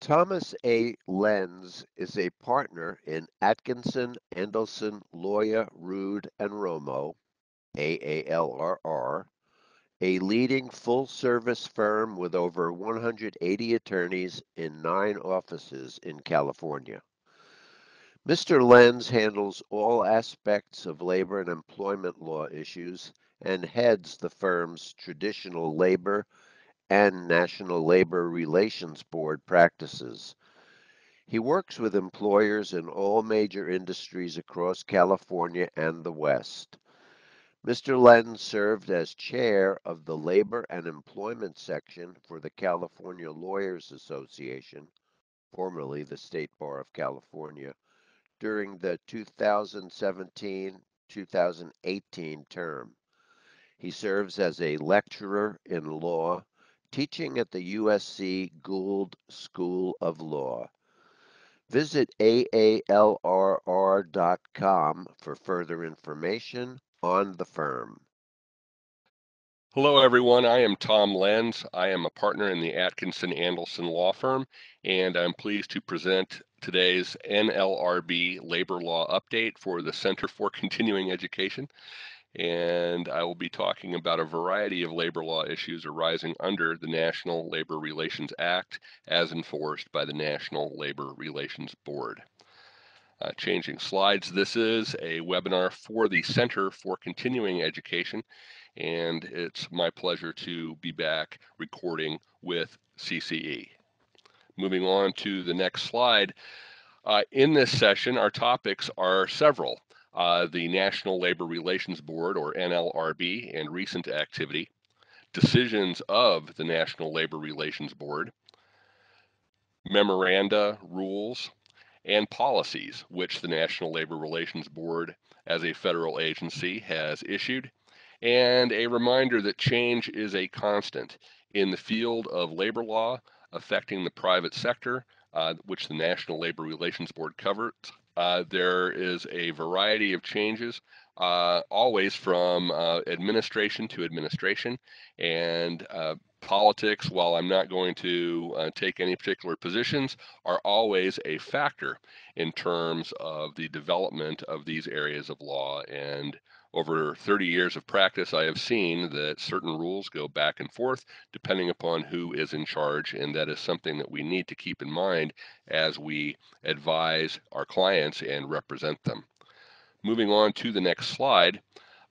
Thomas A. Lenz is a partner in Atkinson, Andelson, Loya, Ruud, and Romo, AALRR, a leading full-service firm with over 180 attorneys in nine offices in California. Mr. Lenz handles all aspects of labor and employment law issues and heads the firm's traditional labor and National Labor Relations Board practices. He works with employers in all major industries across California and the West. Mr. Lenz served as chair of the Labor and Employment section for the California Lawyers Association, formerly the State Bar of California, during the 2017 2018 term. He serves as a lecturer in law teaching at the USC Gould School of Law. Visit aalrr.com for further information on the firm. Hello, everyone. I am Tom Lenz. I am a partner in the Atkinson Andelson Law Firm, and I'm pleased to present today's NLRB labor law update for the Center for Continuing Education and I will be talking about a variety of labor law issues arising under the National Labor Relations Act as enforced by the National Labor Relations Board. Uh, changing slides, this is a webinar for the Center for Continuing Education, and it's my pleasure to be back recording with CCE. Moving on to the next slide, uh, in this session, our topics are several uh, the National Labor Relations Board, or NLRB, and recent activity, decisions of the National Labor Relations Board, memoranda, rules, and policies which the National Labor Relations Board, as a federal agency, has issued, and a reminder that change is a constant in the field of labor law affecting the private sector, uh, which the National Labor Relations Board covers, uh, there is a variety of changes, uh, always from uh, administration to administration. And uh, politics, while I'm not going to uh, take any particular positions, are always a factor in terms of the development of these areas of law and over 30 years of practice, I have seen that certain rules go back and forth depending upon who is in charge, and that is something that we need to keep in mind as we advise our clients and represent them. Moving on to the next slide,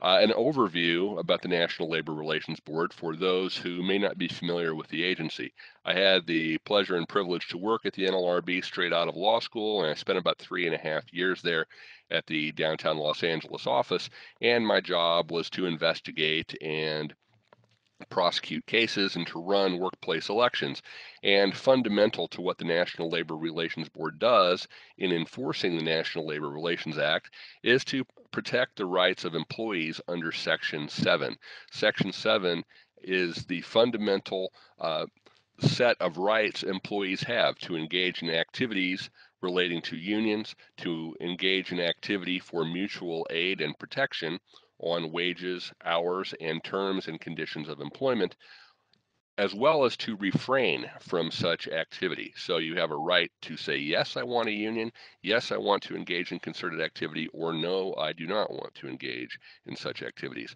uh, an overview about the National Labor Relations Board for those who may not be familiar with the agency. I had the pleasure and privilege to work at the NLRB straight out of law school, and I spent about three and a half years there at the downtown Los Angeles office, and my job was to investigate and prosecute cases and to run workplace elections. And fundamental to what the National Labor Relations Board does in enforcing the National Labor Relations Act is to protect the rights of employees under Section 7. Section 7 is the fundamental uh, set of rights employees have to engage in activities relating to unions, to engage in activity for mutual aid and protection on wages, hours, and terms and conditions of employment, as well as to refrain from such activity. So you have a right to say, yes, I want a union, yes, I want to engage in concerted activity, or no, I do not want to engage in such activities.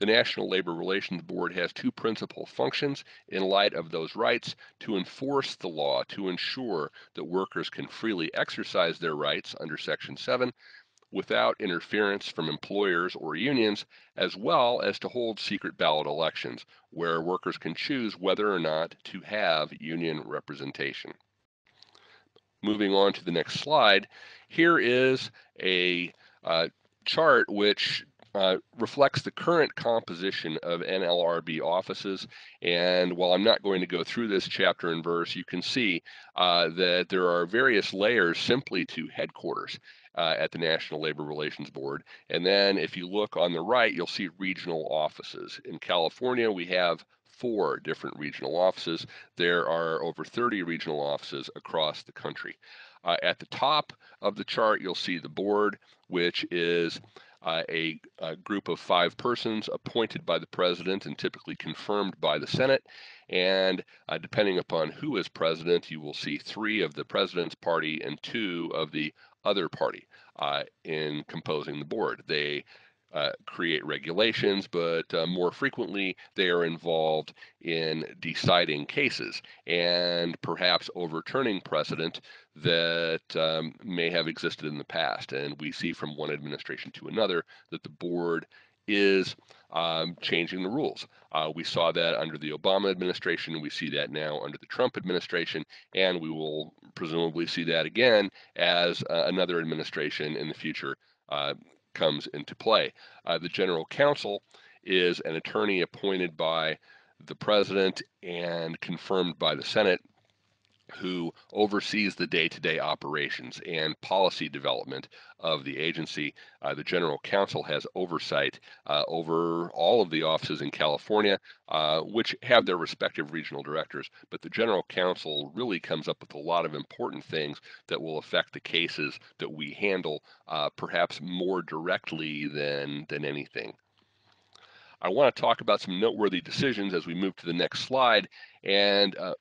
The National Labor Relations Board has two principal functions in light of those rights to enforce the law to ensure that workers can freely exercise their rights under Section 7 without interference from employers or unions, as well as to hold secret ballot elections where workers can choose whether or not to have union representation. Moving on to the next slide, here is a uh, chart which uh, reflects the current composition of NLRB offices. And while I'm not going to go through this chapter and verse, you can see uh, that there are various layers simply to headquarters. Uh, at the National Labor Relations Board. And then if you look on the right, you'll see regional offices. In California, we have four different regional offices. There are over 30 regional offices across the country. Uh, at the top of the chart, you'll see the board, which is uh, a, a, group of five persons appointed by the president and typically confirmed by the Senate. And uh, depending upon who is president, you will see three of the president's party and two of the other party uh, in composing the board. They uh, create regulations, but uh, more frequently they are involved in deciding cases and perhaps overturning precedent that um, may have existed in the past. And we see from one administration to another that the board is um, changing the rules. Uh, we saw that under the Obama administration, we see that now under the Trump administration, and we will presumably see that again as uh, another administration in the future uh, comes into play. Uh, the general counsel is an attorney appointed by the president and confirmed by the Senate who oversees the day-to-day operations and policy development of the agency. Uh, the general counsel has oversight uh, over all of the offices in California, uh, which have their respective regional directors. But the general counsel really comes up with a lot of important things that will affect the cases that we handle, uh, perhaps more directly than than anything. I want to talk about some noteworthy decisions as we move to the next slide. And uh,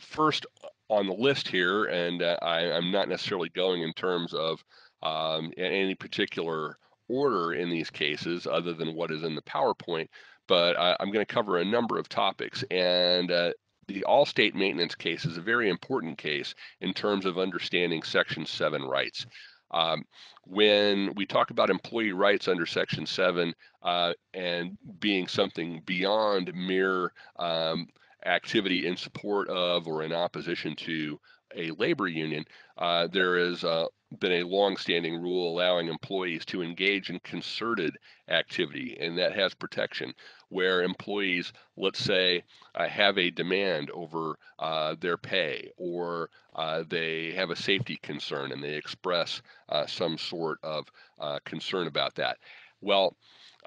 first on the list here, and uh, I, am not necessarily going in terms of um, any particular order in these cases other than what is in the PowerPoint, but I, am going to cover a number of topics. And uh, the Alstate maintenance case is a very important case in terms of understanding Section 7 rights. Um, when we talk about employee rights under Section 7 uh, and being something beyond mere um, activity in support of or in opposition to a labor union, uh, there has uh, been a long-standing rule allowing employees to engage in concerted activity, and that has protection. Where employees, let's say, uh, have a demand over uh, their pay, or uh, they have a safety concern, and they express uh, some sort of concern about that. Well,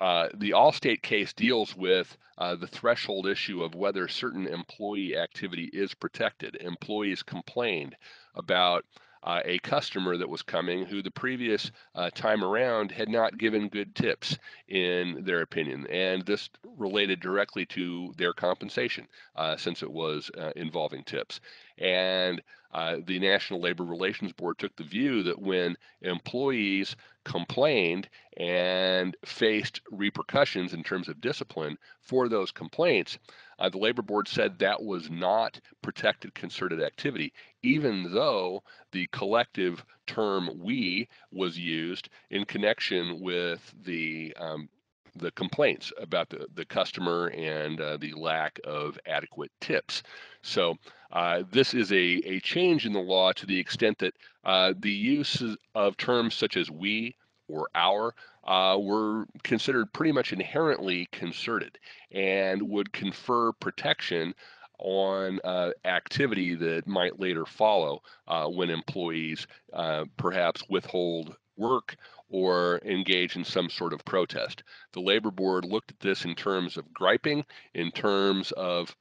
uh, the Alstate case deals with uh, the threshold issue of whether certain employee activity is protected. Employees complained about uh, a customer that was coming who the previous uh, time around had not given good tips in their opinion and this related directly to their compensation uh, since it was uh, involving tips and uh, the National Labor Relations Board took the view that when employees complained and faced repercussions in terms of discipline for those complaints, uh, the Labor Board said that was not protected concerted activity, even though the collective term we was used in connection with the um, the complaints about the, the customer and uh, the lack of adequate tips. So uh, this is a, a change in the law to the extent that uh, the use of terms such as we or our uh, were considered pretty much inherently concerted and would confer protection on uh, activity that might later follow uh, when employees uh, perhaps withhold work or engage in some sort of protest. The labor board looked at this in terms of griping, in terms of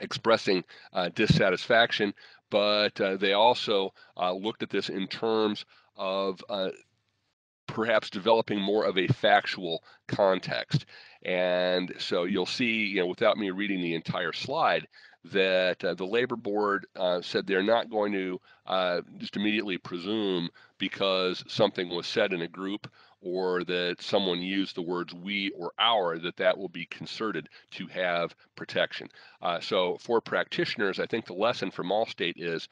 expressing uh, dissatisfaction, but uh, they also uh, looked at this in terms of uh, perhaps developing more of a factual context. And so you'll see, you know, without me reading the entire slide, that uh, the labor board uh, said they're not going to uh, just immediately presume because something was said in a group or that someone used the words we or our that that will be concerted to have protection. Uh, so for practitioners, I think the lesson from Alstate is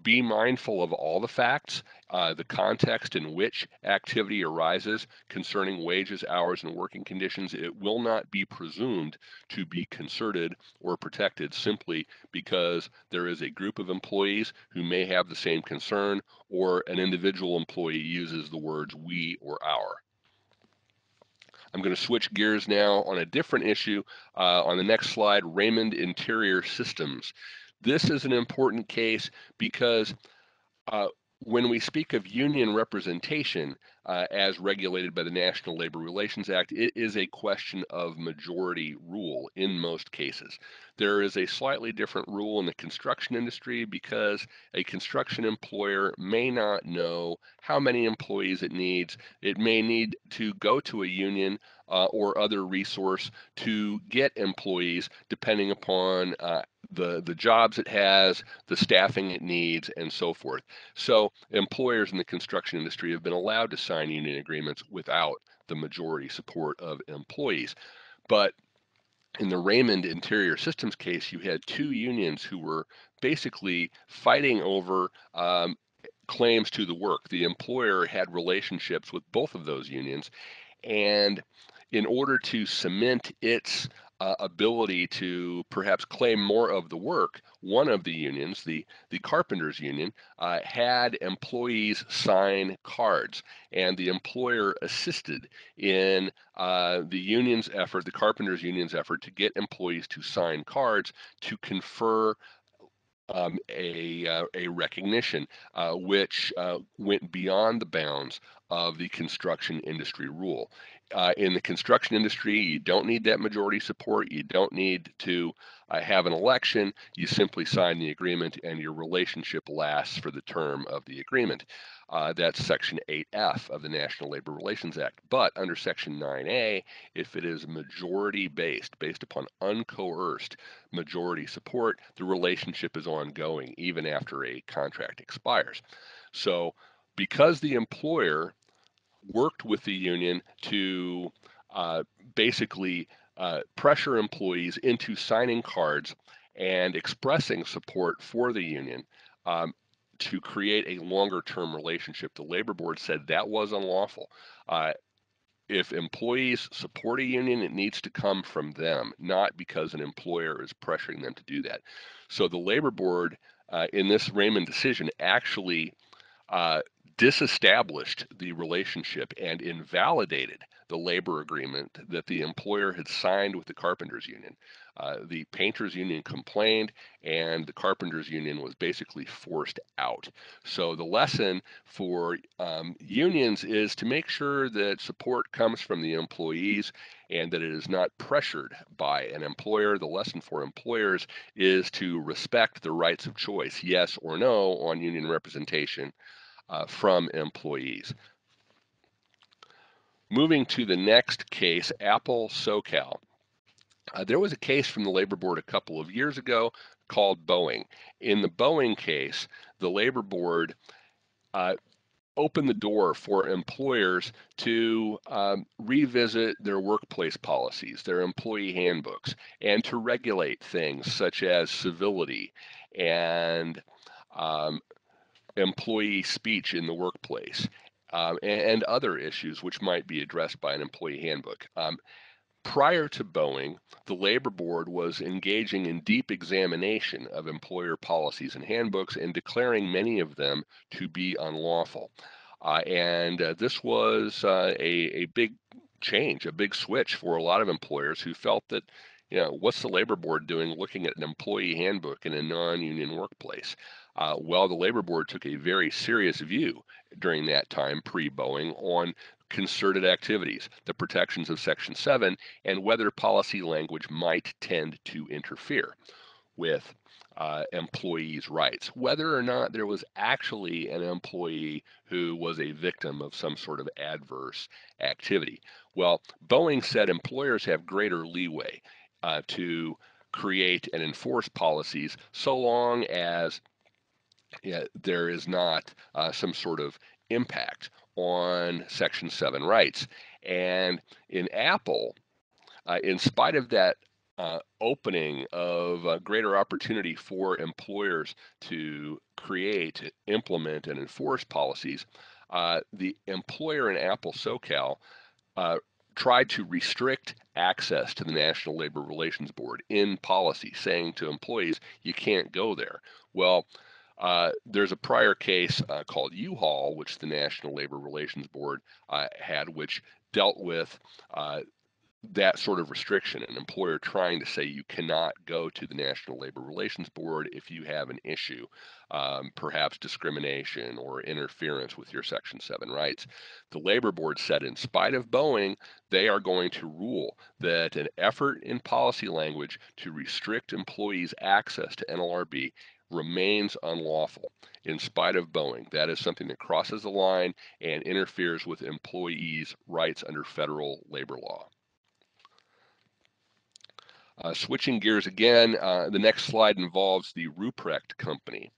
be mindful of all the facts, uh, the context in which activity arises concerning wages, hours, and working conditions. It will not be presumed to be concerted or protected simply because there is a group of employees who may have the same concern or an individual employee uses the words we or our. I'm going to switch gears now on a different issue. Uh, on the next slide, Raymond Interior Systems. This is an important case because uh, when we speak of union representation uh, as regulated by the National Labor Relations Act, it is a question of majority rule in most cases. There is a slightly different rule in the construction industry because a construction employer may not know how many employees it needs. It may need to go to a union uh, or other resource to get employees depending upon uh, the, the jobs it has, the staffing it needs, and so forth. So employers in the construction industry have been allowed to sign union agreements without the majority support of employees. But in the Raymond Interior Systems case, you had two unions who were basically fighting over um, claims to the work. The employer had relationships with both of those unions, and in order to cement its uh, ability to perhaps claim more of the work, one of the unions, the, the carpenters union, uh, had employees sign cards, and the employer assisted in uh, the union's effort, the carpenters union's effort, to get employees to sign cards to confer um, a, uh, a recognition uh, which uh, went beyond the bounds of the construction industry rule uh, in the construction industry, you don't need that majority support. You don't need to uh, have an election. You simply sign the agreement and your relationship lasts for the term of the agreement. Uh, that's Section 8F of the National Labor Relations Act. But under Section 9A, if it is majority based, based upon uncoerced majority support, the relationship is ongoing even after a contract expires. So because the employer worked with the union to uh, basically uh, pressure employees into signing cards and expressing support for the union um, to create a longer term relationship. The labor board said that was unlawful. Uh, if employees support a union, it needs to come from them, not because an employer is pressuring them to do that. So the labor board uh, in this Raymond decision actually uh, disestablished the relationship and invalidated the labor agreement that the employer had signed with the carpenters union. Uh, the painters union complained and the carpenters union was basically forced out. So the lesson for um, unions is to make sure that support comes from the employees and that it is not pressured by an employer. The lesson for employers is to respect the rights of choice, yes or no, on union representation uh, from employees. Moving to the next case, Apple SoCal. Uh, there was a case from the Labor Board a couple of years ago called Boeing. In the Boeing case, the Labor Board uh, opened the door for employers to um, revisit their workplace policies, their employee handbooks, and to regulate things such as civility and um, employee speech in the workplace, um, and, and, other issues which might be addressed by an employee handbook. Um, prior to Boeing, the Labor Board was engaging in deep examination of employer policies and handbooks and declaring many of them to be unlawful. Uh, and uh, this was uh, a, a big change, a big switch for a lot of employers who felt that you know, what's the labor board doing looking at an employee handbook in a non-union workplace? Uh, well, the labor board took a very serious view during that time, pre-Boeing, on concerted activities, the protections of Section 7, and whether policy language might tend to interfere with uh, employees' rights, whether or not there was actually an employee who was a victim of some sort of adverse activity. Well, Boeing said employers have greater leeway uh, to create and enforce policies so long as there is not uh, some sort of impact on Section 7 rights. And in Apple, uh, in spite of that uh, opening of greater opportunity for employers to create, implement, and enforce policies, uh, the employer in Apple SoCal uh, tried to restrict access to the National Labor Relations Board in policy, saying to employees, you can't go there. Well, uh, there's a prior case uh, called U-Haul, which the National Labor Relations Board uh, had, which dealt with uh, that sort of restriction, an employer trying to say you cannot go to the National Labor Relations Board if you have an issue, um, perhaps discrimination or interference with your Section 7 rights. The Labor Board said, in spite of Boeing, they are going to rule that an effort in policy language to restrict employees' access to NLRB remains unlawful in spite of Boeing. That is something that crosses the line and interferes with employees' rights under federal labor law. Uh, switching gears again, uh, the next slide involves the Ruprecht company.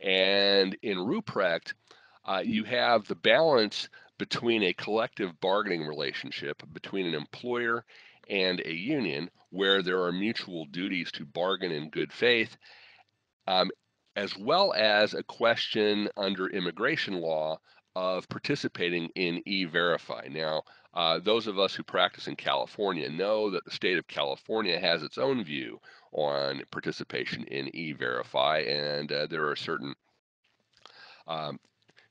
And in Ruprecht, uh, you have the balance between a collective bargaining relationship between an employer and a union where there are mutual duties to bargain in good faith, um, as well as a question under immigration law of participating in e-verify. Now, uh, those of us who practice in California know that the state of California has its own view on participation in e-verify, and uh, there are certain um,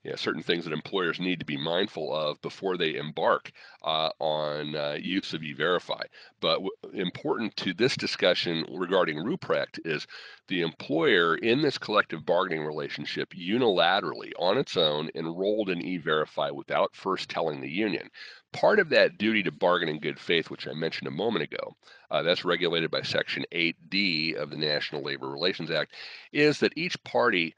you know, certain things that employers need to be mindful of before they embark uh, on uh, use of E-Verify. But important to this discussion regarding Ruprecht is the employer in this collective bargaining relationship unilaterally on its own enrolled in E-Verify without first telling the union. Part of that duty to bargain in good faith, which I mentioned a moment ago, uh, that's regulated by Section 8D of the National Labor Relations Act, is that each party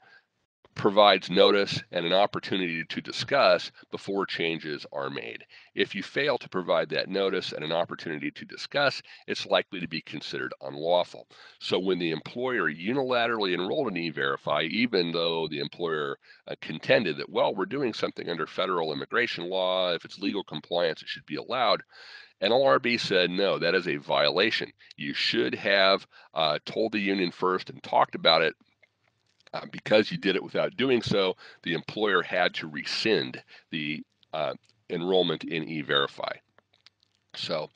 provides notice and an opportunity to discuss before changes are made. If you fail to provide that notice and an opportunity to discuss, it's likely to be considered unlawful. So when the employer unilaterally enrolled in E-Verify, even though the employer uh, contended that, well, we're doing something under federal immigration law, if it's legal compliance, it should be allowed, NLRB said, no, that is a violation. You should have uh, told the union first and talked about it uh, because you did it without doing so, the employer had to rescind the uh, enrollment in E-Verify. So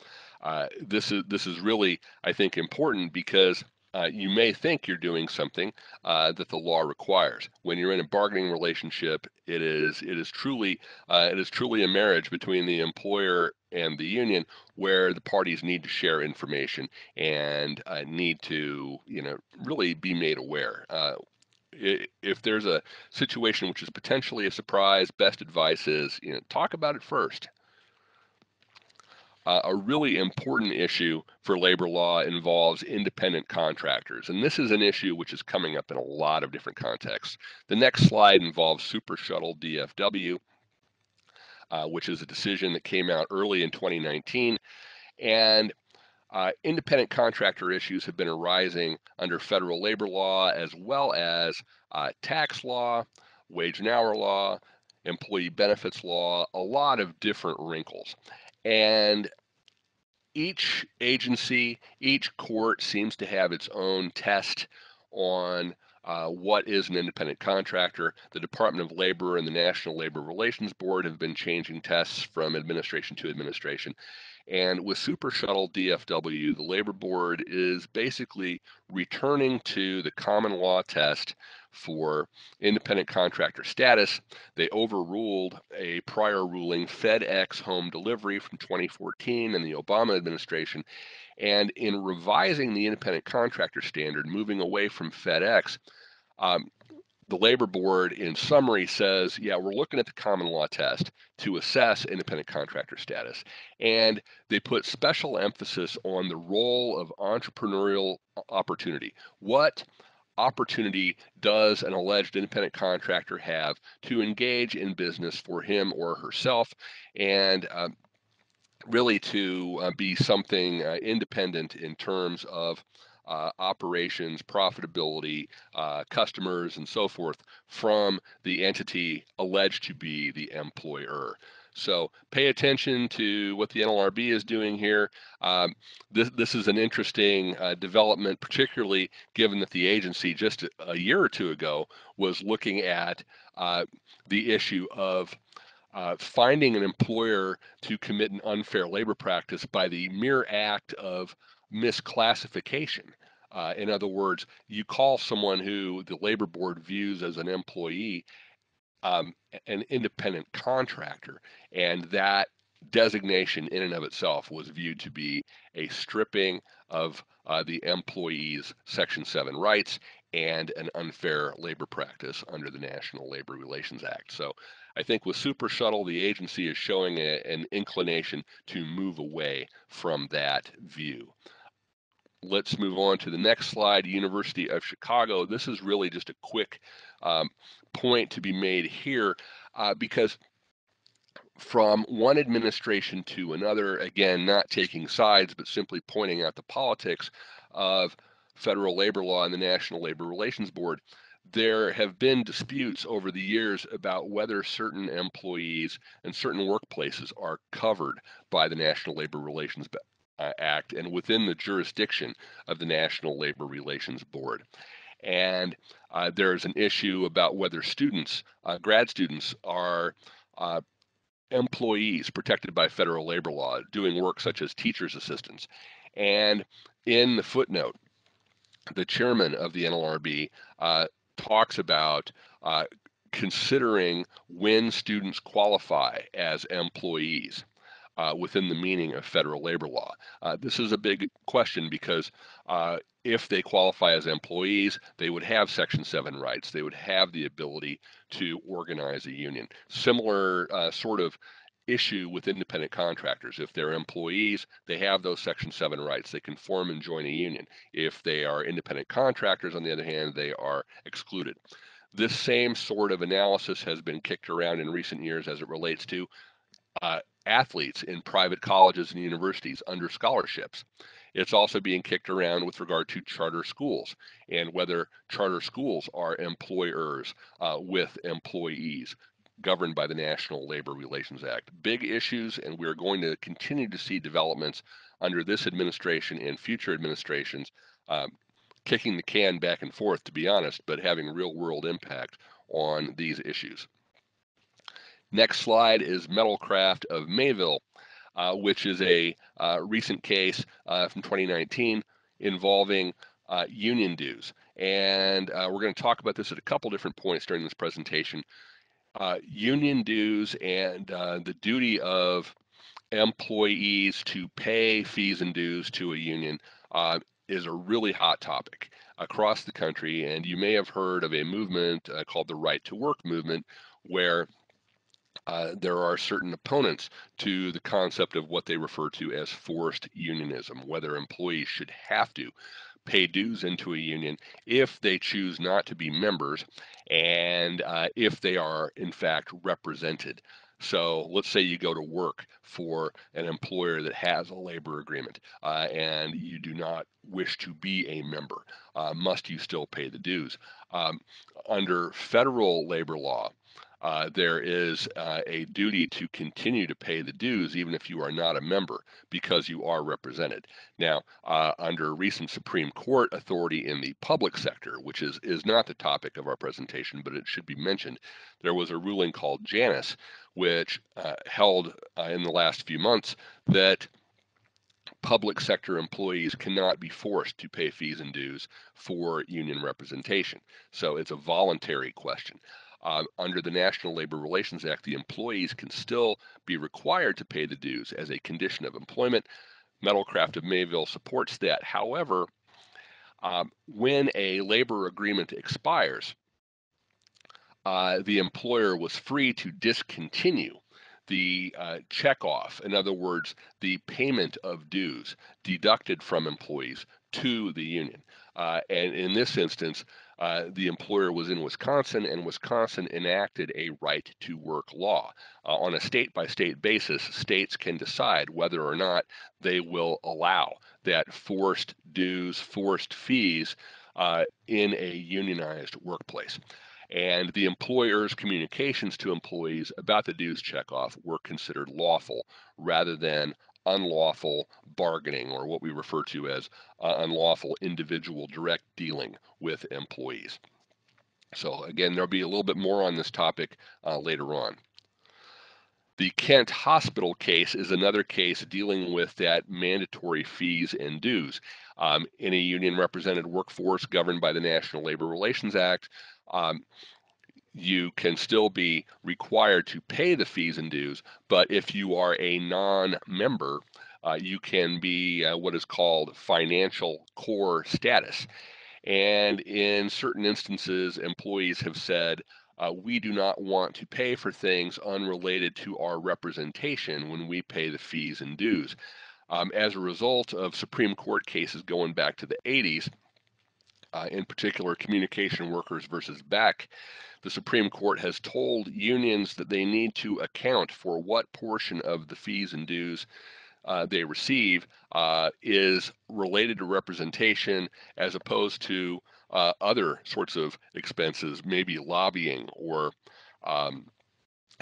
uh, this is this is really, I think, important because uh, you may think you're doing something uh, that the law requires. When you're in a bargaining relationship, it is it is truly uh, it is truly a marriage between the employer and the union, where the parties need to share information and uh, need to you know really be made aware. If there's a situation which is potentially a surprise, best advice is you know talk about it first. Uh, a really important issue for labor law involves independent contractors, and this is an issue which is coming up in a lot of different contexts. The next slide involves Super Shuttle DFW, uh, which is a decision that came out early in 2019, and uh, independent contractor issues have been arising under federal labor law as well as uh, tax law, wage and hour law, employee benefits law, a lot of different wrinkles. And each agency, each court seems to have its own test on uh, what is an independent contractor. The Department of Labor and the National Labor Relations Board have been changing tests from administration to administration. And with Super Shuttle DFW, the Labor Board is basically returning to the common law test for independent contractor status. They overruled a prior ruling, FedEx home delivery from 2014 in the Obama administration. And in revising the independent contractor standard, moving away from FedEx, um, the labor board in summary says, yeah, we're looking at the common law test to assess independent contractor status. And they put special emphasis on the role of entrepreneurial opportunity. What opportunity does an alleged independent contractor have to engage in business for him or herself and uh, really to uh, be something uh, independent in terms of uh, operations, profitability, uh, customers, and so forth from the entity alleged to be the employer. So pay attention to what the NLRB is doing here. Um, this, this is an interesting uh, development, particularly given that the agency just a year or two ago was looking at uh, the issue of uh, finding an employer to commit an unfair labor practice by the mere act of misclassification. Uh, in other words, you call someone who the labor board views as an employee um, an independent contractor, and that designation in and of itself was viewed to be a stripping of uh, the employee's Section 7 rights and an unfair labor practice under the National Labor Relations Act. So I think with Super Shuttle, the agency is showing a, an inclination to move away from that view. Let's move on to the next slide, University of Chicago. This is really just a quick um, point to be made here uh, because from one administration to another, again, not taking sides, but simply pointing out the politics of federal labor law and the National Labor Relations Board, there have been disputes over the years about whether certain employees and certain workplaces are covered by the National Labor Relations Act and within the jurisdiction of the National Labor Relations Board. And uh, there's an issue about whether students, uh, grad students, are uh, employees protected by federal labor law doing work such as teacher's assistants. And in the footnote, the chairman of the NLRB uh, talks about uh, considering when students qualify as employees. Uh, within the meaning of federal labor law. Uh, this is a big question because uh, if they qualify as employees, they would have Section 7 rights. They would have the ability to organize a union. Similar uh, sort of issue with independent contractors. If they're employees, they have those Section 7 rights. They can form and join a union. If they are independent contractors, on the other hand, they are excluded. This same sort of analysis has been kicked around in recent years as it relates to uh, athletes in private colleges and universities under scholarships. It's also being kicked around with regard to charter schools and whether charter schools are employers uh, with employees governed by the National Labor Relations Act. Big issues, and we're going to continue to see developments under this administration and future administrations um, kicking the can back and forth, to be honest, but having real world impact on these issues. Next slide is Metalcraft of Mayville, uh, which is a uh, recent case uh, from 2019 involving uh, union dues. And uh, we're going to talk about this at a couple different points during this presentation union dues and the duty of employees to pay fees and dues to a union uh, is a really hot topic across the country. And you may have heard of a movement uh, called the Right to Work movement, where uh, there are certain opponents to the concept of what they refer to as forced unionism, whether employees should have to pay dues into a union if they choose not to be members and uh, if they are in fact represented. So let's say you go to work for an employer that has a labor agreement uh, and you do not wish to be a member. Uh, must you still pay the dues? Um, under federal labor law, uh, there is uh, a duty to continue to pay the dues even if you are not a member because you are represented. Now, uh, under recent Supreme Court authority in the public sector, which is, is not the topic of our presentation, but it should be mentioned, there was a ruling called Janus, which uh, held uh, in the last few months that public sector employees cannot be forced to pay fees and dues for union representation. So it's a voluntary question. Uh, under the National Labor Relations Act, the employees can still be required to pay the dues as a condition of employment. Metalcraft of Mayville supports that. However, um, when a labor agreement expires, uh, the employer was free to discontinue the uh, checkoff, in other words, the payment of dues deducted from employees to the union. Uh, and in this instance, uh, the employer was in Wisconsin, and Wisconsin enacted a right to work law. Uh, on a state by state basis, states can decide whether or not they will allow that forced dues, forced fees uh, in a unionized workplace. And the employer's communications to employees about the dues checkoff were considered lawful rather than unlawful bargaining, or what we refer to as uh, unlawful individual direct dealing with employees. So, again, there'll be a little bit more on this topic uh, later on. The Kent Hospital case is another case dealing with that mandatory fees and dues. Um, in a union represented workforce governed by the National Labor Relations Act, um, you can still be required to pay the fees and dues, but if you are a non-member, uh, you can be uh, what is called financial core status. And in certain instances, employees have said, uh, we do not want to pay for things unrelated to our representation when we pay the fees and dues. Um, as a result of Supreme Court cases going back to the 80s, uh, in particular communication workers versus Beck, the Supreme Court has told unions that they need to account for what portion of the fees and dues uh, they receive uh, is related to representation as opposed to uh, other sorts of expenses, maybe lobbying or um,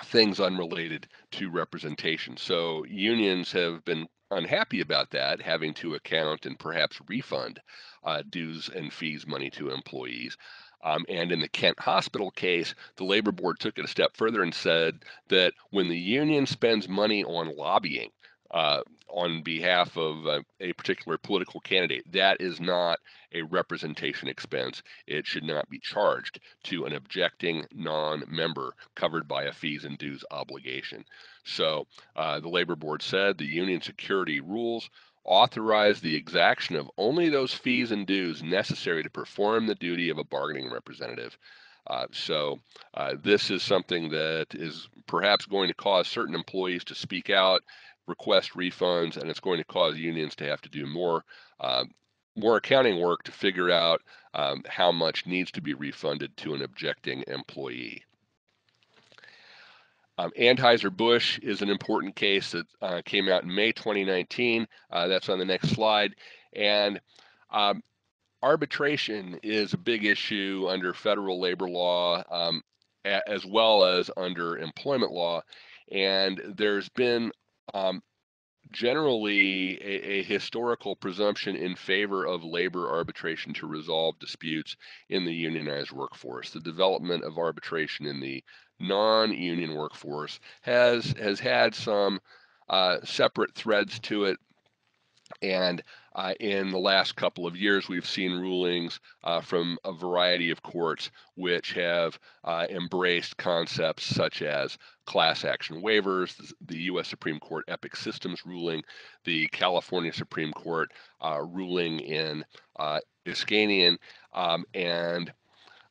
things unrelated to representation. So unions have been unhappy about that, having to account and perhaps refund uh, dues and fees money to employees. Um, and in the Kent Hospital case, the labor board took it a step further and said that when the union spends money on lobbying, uh, on behalf of uh, a particular political candidate. That is not a representation expense. It should not be charged to an objecting non member covered by a fees and dues obligation. So uh, the Labor Board said the union security rules authorize the exaction of only those fees and dues necessary to perform the duty of a bargaining representative. Uh, so uh, this is something that is perhaps going to cause certain employees to speak out request refunds, and it's going to cause unions to have to do more um, more accounting work to figure out um, how much needs to be refunded to an objecting employee. Um, Anheuser-Busch is an important case that uh, came out in May 2019. Uh, that's on the next slide. And um, arbitration is a big issue under federal labor law um, as well as under employment law. And there's been um, generally a, a, historical presumption in favor of labor arbitration to resolve disputes in the unionized workforce. The development of arbitration in the non-union workforce has has had some uh, separate threads to it, and uh, in the last couple of years, we've seen rulings uh, from a variety of courts which have uh, embraced concepts such as class action waivers, the U.S. Supreme Court Epic Systems ruling, the California Supreme Court uh, ruling in uh, Iskanian, um, and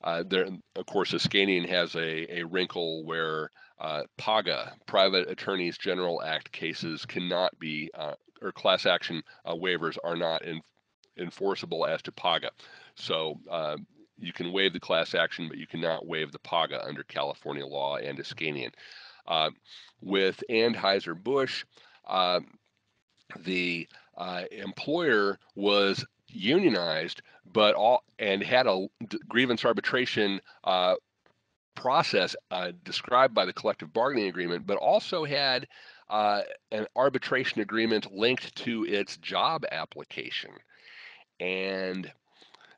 uh, there, of course, Iskanian has a, a wrinkle where uh, PAGA, Private Attorneys General Act cases, cannot be uh, or class action uh, waivers are not in, enforceable as to PAGA. So uh, you can waive the class action, but you cannot waive the PAGA under California law and Iskanian. With Anheuser-Busch, the employer was unionized, but all and had a grievance arbitration uh, process uh, described by the collective bargaining agreement, but also had uh, an arbitration agreement linked to its job application. And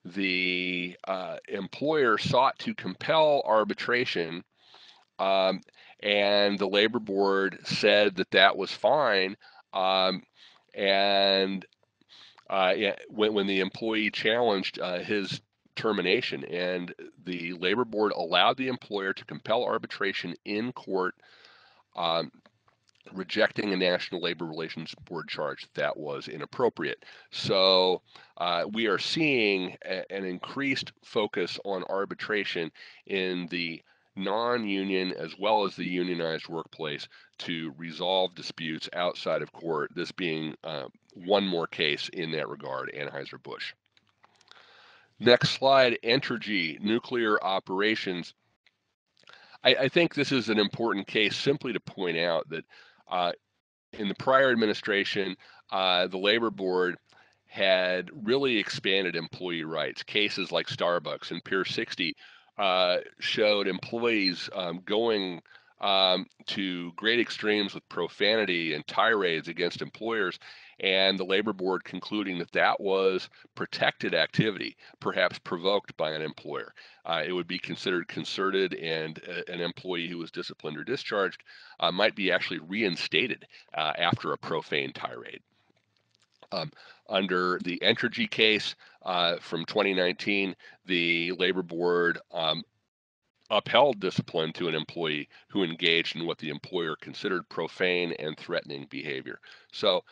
the uh, employer sought to compel arbitration, um, and the labor board said that that was fine. Um, and uh, when, when the employee challenged uh, his termination, and the labor board allowed the employer to compel arbitration in court um, rejecting a National Labor Relations Board charge that was inappropriate. So uh, we are seeing a, an increased focus on arbitration in the non-union as well as the unionized workplace to resolve disputes outside of court. This being uh, one more case in that regard, Anheuser-Busch. Next slide, Entergy, nuclear operations. I, I, think this is an important case simply to point out that uh, in the prior administration, uh, the labor board had really expanded employee rights. Cases like Starbucks and Pier 60 uh, showed employees um, going um, to great extremes with profanity and tirades against employers, and the labor board concluding that that was protected activity, perhaps provoked by an employer. Uh, it would be considered concerted, and a, an employee who was disciplined or discharged uh, might be actually reinstated uh, after a profane tirade. Um, under the Entergy case uh, from 2019, the labor board um, upheld discipline to an employee who engaged in what the employer considered profane and threatening behavior. So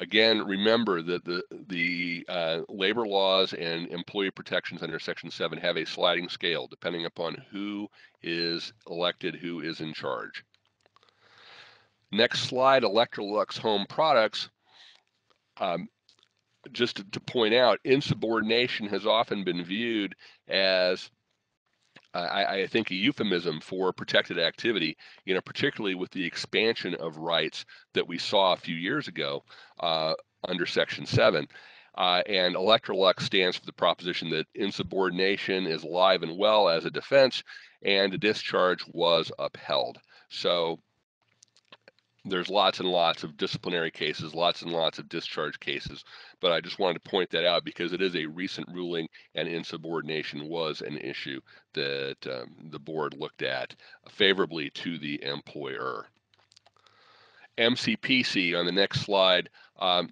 again, remember that the the uh, labor laws and employee protections under Section 7 have a sliding scale depending upon who is elected, who is in charge. Next slide, Electrolux Home Products. Um, just to, to, point out, insubordination has often been viewed as I, I, think a euphemism for protected activity, you know, particularly with the expansion of rights that we saw a few years ago uh, under Section 7. Uh, and Electrolux stands for the proposition that insubordination is alive and well as a defense, and a discharge was upheld. So there's lots and lots of disciplinary cases, lots and lots of discharge cases, but I just wanted to point that out because it is a recent ruling and insubordination was an issue that um, the board looked at favorably to the employer. MCPC on the next slide um,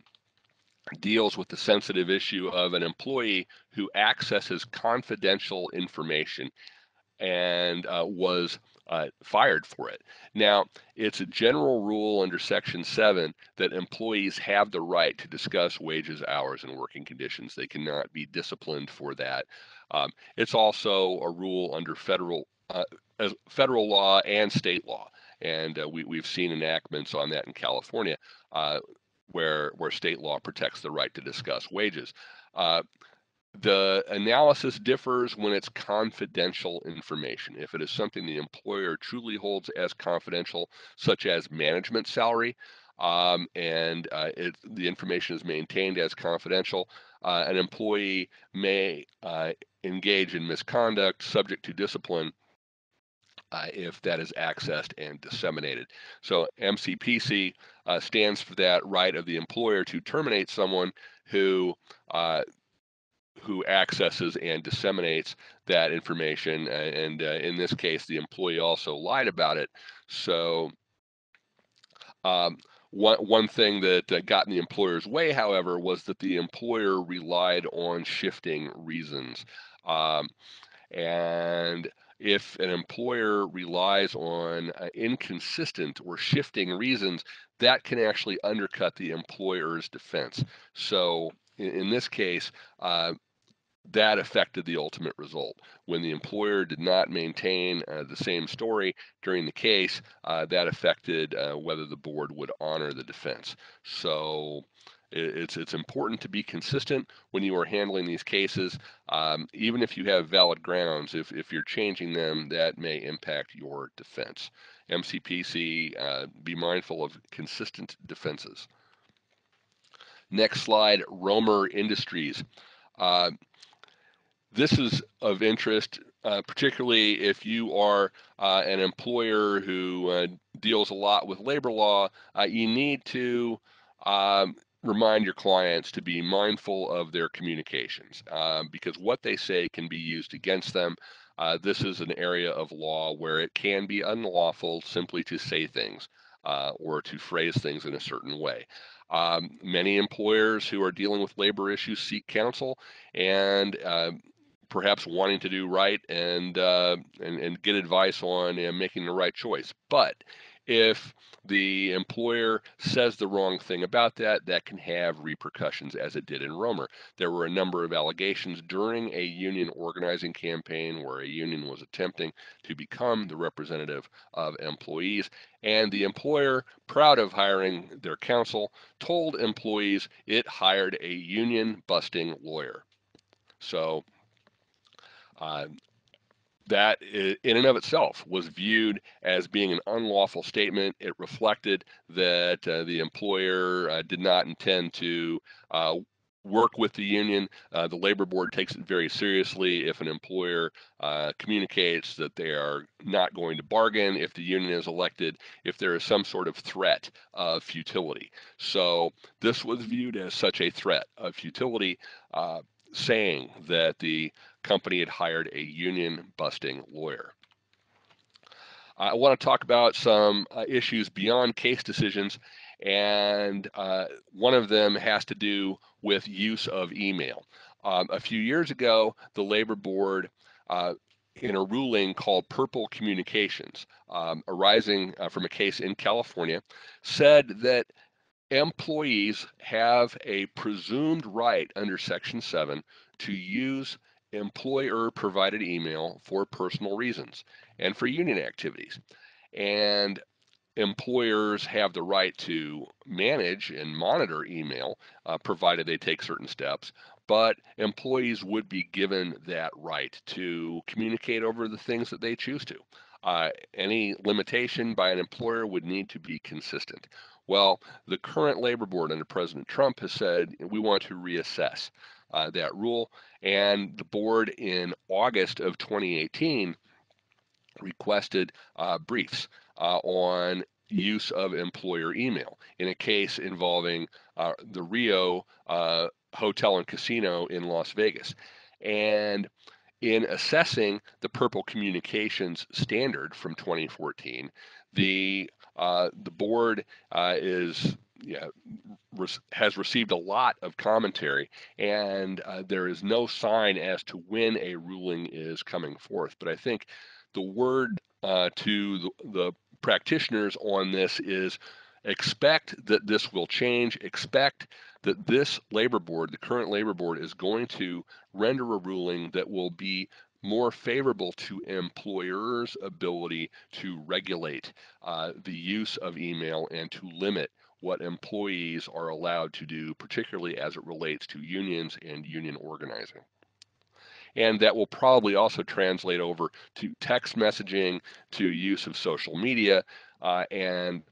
deals with the sensitive issue of an employee who accesses confidential information and uh, was uh, fired for it. Now, it's a general rule under Section 7 that employees have the right to discuss wages, hours, and working conditions. They cannot be disciplined for that. Um, it's also a rule under federal uh, federal law and state law, and uh, we, we've seen enactments on that in California, uh, where where state law protects the right to discuss wages. The analysis differs when it's confidential information. If it is something the employer truly holds as confidential, such as management salary, um, and uh, it, the information is maintained as confidential, uh, an employee may uh, engage in misconduct subject to discipline uh, if that is accessed and disseminated. So MCPC uh, stands for that right of the employer to terminate someone who uh, who accesses and disseminates that information. And uh, in this case, the employee also lied about it. So um, one, one thing that uh, got in the employer's way, however, was that the employer relied on shifting reasons. Um, and if an employer relies on uh, inconsistent or shifting reasons, that can actually undercut the employer's defense. So in, in this case, uh, that affected the ultimate result. When the employer did not maintain uh, the same story during the case, uh, that affected uh, whether the board would honor the defense. So it's it's important to be consistent when you are handling these cases. Um, even if you have valid grounds, if, if you're changing them, that may impact your defense. MCPC, uh, be mindful of consistent defenses. Next slide, Roemer Industries. Uh, this is of interest, uh, particularly if you are uh, an employer who uh, deals a lot with labor law. Uh, you need to um, remind your clients to be mindful of their communications um, because what they say can be used against them. Uh, this is an area of law where it can be unlawful simply to say things uh, or to phrase things in a certain way. Um, many employers who are dealing with labor issues seek counsel, and uh, perhaps wanting to do right and uh, and, and get advice on making the right choice. But if the employer says the wrong thing about that, that can have repercussions, as it did in Roemer. There were a number of allegations during a union organizing campaign where a union was attempting to become the representative of employees, and the employer, proud of hiring their counsel, told employees it hired a union busting lawyer. So uh, that in and of itself was viewed as being an unlawful statement. It reflected that uh, the employer uh, did not intend to uh, work with the union. Uh, the labor board takes it very seriously if an employer uh, communicates that they are not going to bargain if the union is elected, if there is some sort of threat of futility. So this was viewed as such a threat of futility, saying that the company had hired a union busting lawyer. I want to talk about some uh, issues beyond case decisions, and uh, one of them has to do with use of email. Um, a few years ago, the labor board uh, in a ruling called Purple Communications, um, arising uh, from a case in California, said that employees have a presumed right under Section 7 to use employer provided email for personal reasons and for union activities. And employers have the right to manage and monitor email, uh, provided they take certain steps. But employees would be given that right to communicate over the things that they choose to. Uh, any limitation by an employer would need to be consistent. Well, the current labor board under President Trump has said we want to reassess uh, that rule, and the board in August of 2018 requested uh, briefs uh, on use of employer email in a case involving uh, the Rio uh, Hotel and Casino in Las Vegas. And in assessing the Purple Communications standard from 2014, the uh, the board uh, is yeah, has received a lot of commentary, and uh, there is no sign as to when a ruling is coming forth. But I think the word uh, to the, the practitioners on this is expect that this will change, expect that this labor board, the current labor board, is going to render a ruling that will be more favorable to employers' ability to regulate uh, the use of email and to limit what employees are allowed to do, particularly as it relates to unions and union organizing. And that will probably also translate over to text messaging, to use of social media, uh, and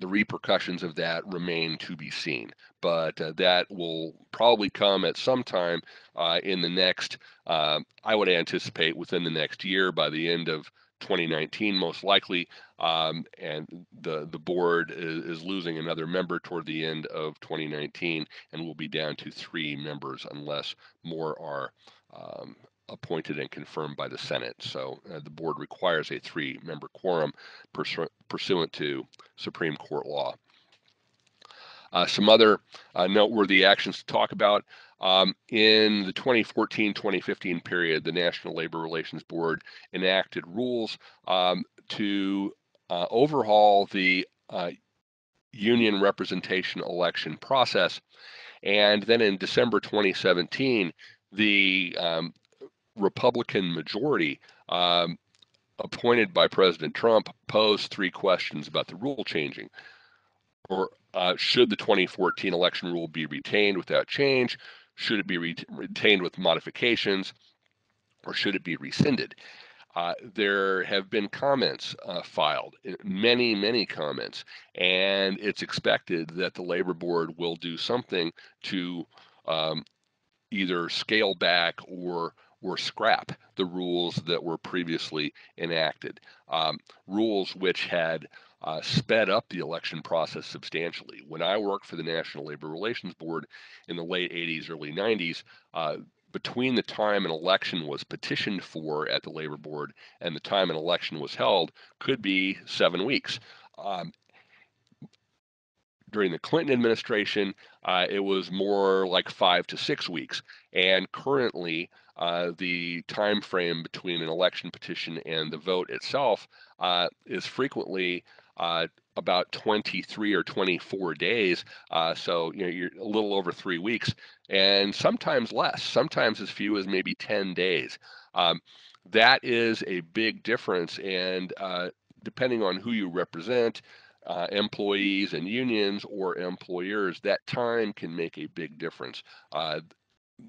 the repercussions of that remain to be seen. But uh, that will probably come at some time uh, in the next, uh, I would anticipate within the next year by the end of 2019, most likely. Um, and the, the board is, is, losing another member toward the end of 2019 and will be down to three members unless more are um, appointed and confirmed by the Senate. So uh, the board requires a three member quorum pursu- pursuant to Supreme Court law. Uh, some other uh, noteworthy actions to talk about. Um, in the 2014 2015 period, the National Labor Relations Board enacted rules um, to uh, overhaul the uh, union representation election process. And then in December 2017, the um, Republican majority um, appointed by President Trump posed three questions about the rule changing. Or uh, should the 2014 election rule be retained without change? Should it be re- retained with modifications? Or should it be rescinded? Uh, there have been comments uh, filed, many, many comments, and it's expected that the labor board will do something to um, either scale back or or scrap the rules that were previously enacted. Um, rules which had uh, sped up the election process substantially. When I worked for the National Labor Relations Board in the late 80s, early 90s, uh, between the time an election was petitioned for at the labor board and the time an election was held could be seven weeks. Um, during the Clinton administration, uh, it was more like five to six weeks. And currently, uh, the time frame between an election petition and the vote itself uh, is frequently uh, about 23 or 24 days. Uh, so you know you're a little over three weeks, and sometimes less. Sometimes as few as maybe 10 days. Um, that is a big difference, and uh, depending on who you represent. Uh, employees and unions or employers, that time can make a big difference. Uh,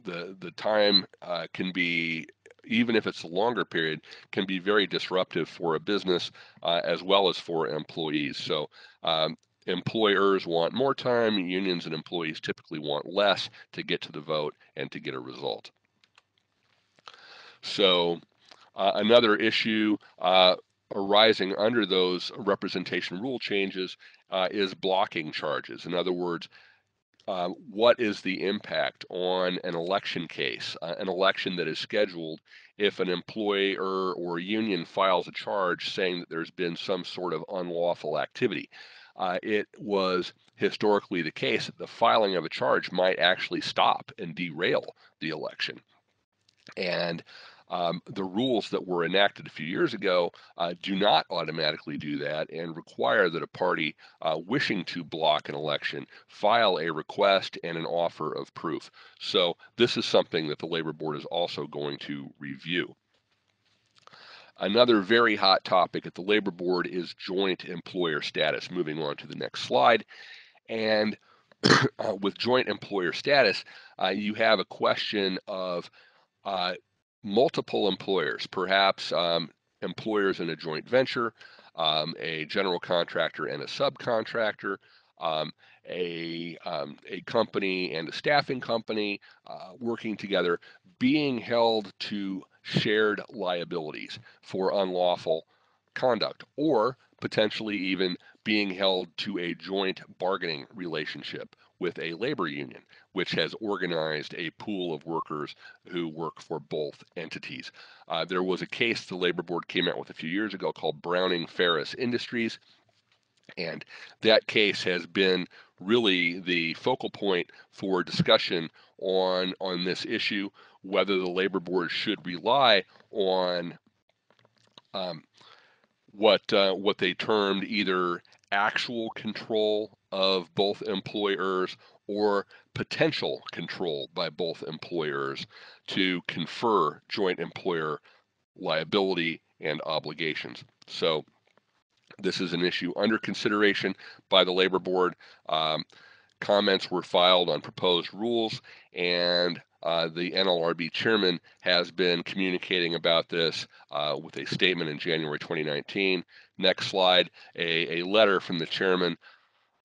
the the time uh, can be even if it's a longer period can be very disruptive for a business uh, as well as for employees. So um, employers want more time unions and employees typically want less to get to the vote and to get a result. So uh, another issue uh, arising under those representation rule changes uh, is blocking charges. In other words um, what is the impact on an election case, uh, an election that is scheduled, if an employer or union files a charge saying that there's been some sort of unlawful activity. Uh, it was historically the case that the filing of a charge might actually stop and derail the election. And Um, the rules that were enacted a few years ago uh, do not automatically do that and require that a party uh, wishing to block an election file a request and an offer of proof. So this is something that the Labor Board is also going to review. Another very hot topic at the Labor Board is joint employer status. Moving on to the next slide. And uh, with joint employer status, uh, you have a question of uh, multiple employers, perhaps um, employers in a joint venture, um, a general contractor and a subcontractor, um, a, um, a company and a staffing company uh, working together, being held to shared liabilities for unlawful conduct, or potentially even being held to a joint bargaining relationship with a labor union, which has organized a pool of workers who work for both entities. Uh, there was a case the Labor Board came out with a few years ago called Browning Ferris Industries. And that case has been really the focal point for discussion on, on this issue, whether the Labor Board should rely on um, what, uh, what they termed either actual control of both employers or potential control by both employers to confer joint employer liability and obligations. So this is an issue under consideration by the Labor Board. Um, comments were filed on proposed rules, and uh, the NLRB chairman has been communicating about this uh, with a statement in January 2019. Next slide, a, a letter from the chairman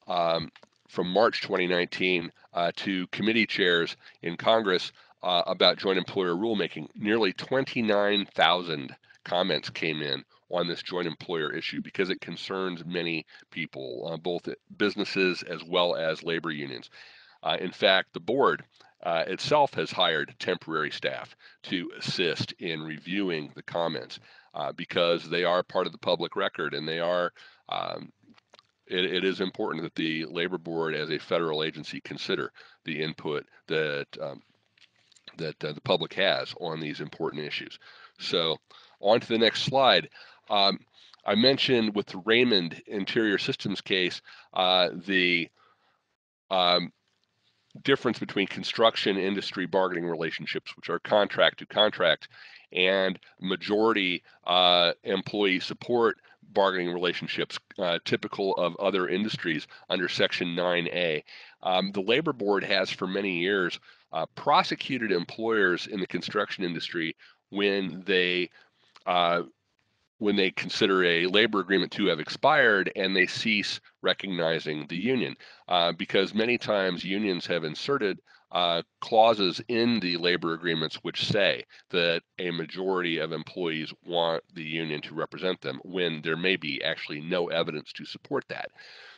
um, from March 2019 uh, to committee chairs in Congress uh, about joint employer rulemaking. Nearly 29,000 comments came in on this joint employer issue because it concerns many people, uh, both businesses as well as labor unions. Uh, in fact, the board uh, itself has hired temporary staff to assist in reviewing the comments uh, because they are part of the public record and they are um, it, it is important that the labor board as a federal agency consider the input that um, that uh, the public has on these important issues. So on to the next slide. Um, I mentioned with the Raymond Interior Systems case, uh, the um, difference between construction industry bargaining relationships, which are contract to contract, and majority uh, employee support bargaining relationships uh, typical of other industries under Section 9A. Um, the Labor Board has for many years uh, prosecuted employers in the construction industry when they uh, when they consider a labor agreement to have expired and they cease recognizing the union. Uh, because many times unions have inserted uh, clauses in the labor agreements which say that a majority of employees want the union to represent them when there may be actually no evidence to support that.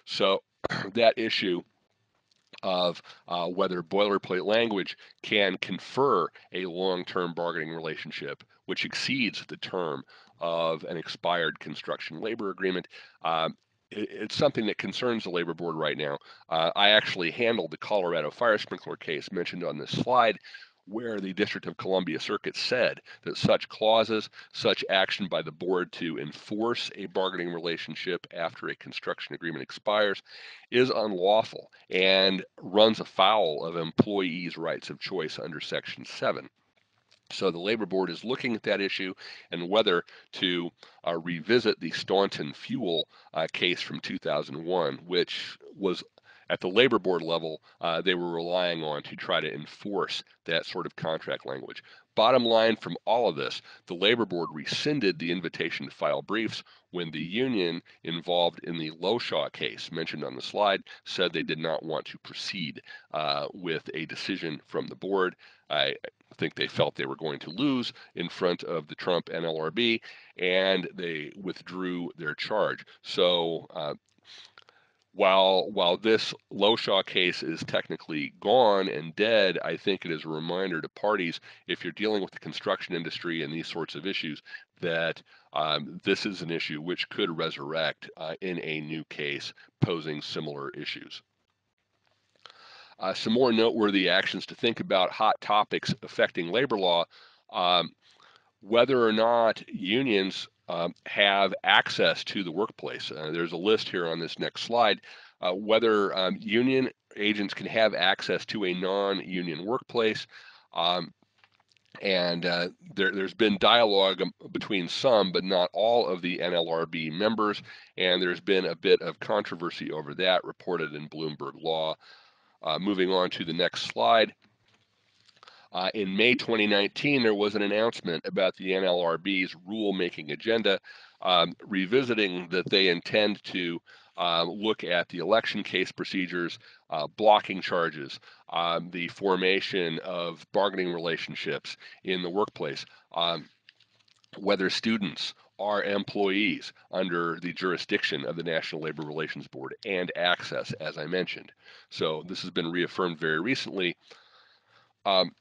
So that issue of uh, whether boilerplate language can confer a long-term bargaining relationship which exceeds the term of an expired construction labor agreement. Um, it, it's something that concerns the labor board right now. Uh, I actually handled the Colorado fire sprinkler case mentioned on this slide where the District of Columbia Circuit said that such clauses, such action by the board to enforce a bargaining relationship after a construction agreement expires is unlawful and runs afoul of employees' rights of choice under Section 7. So the Labor Board is looking at that issue and whether to uh, revisit the Staunton Fuel uh, case from 2001, which was at the labor board level, uh, they were relying on to try to enforce that sort of contract language. Bottom line from all of this, the labor board rescinded the invitation to file briefs when the union involved in the Loshaw case mentioned on the slide said they did not want to proceed uh, with a decision from the board. I think they felt they were going to lose in front of the Trump NLRB, and they withdrew their charge. So uh, while while this Loshaw case is technically gone and dead, I think it is a reminder to parties if you're dealing with the construction industry and these sorts of issues that um, this is an issue which could resurrect uh, in a new case posing similar issues. Uh, some more noteworthy actions to think about, hot topics affecting labor law. Um, whether or not unions um, have access to the workplace. Uh, there's a list here on this next slide. Uh, whether um, union agents can have access to a non-union workplace. Um, and uh, there, has been dialogue between some, but not all of the NLRB members, and there's been a bit of controversy over that reported in Bloomberg Law. Uh, moving on to the next slide. Uh, in May 2019, there was an announcement about the NLRB's rulemaking agenda, um, revisiting that they intend to uh, look at the election case procedures, uh, blocking charges, um, the formation of bargaining relationships in the workplace, um, whether students are employees under the jurisdiction of the National Labor Relations Board and access, as I mentioned. So this has been reaffirmed very recently. Um,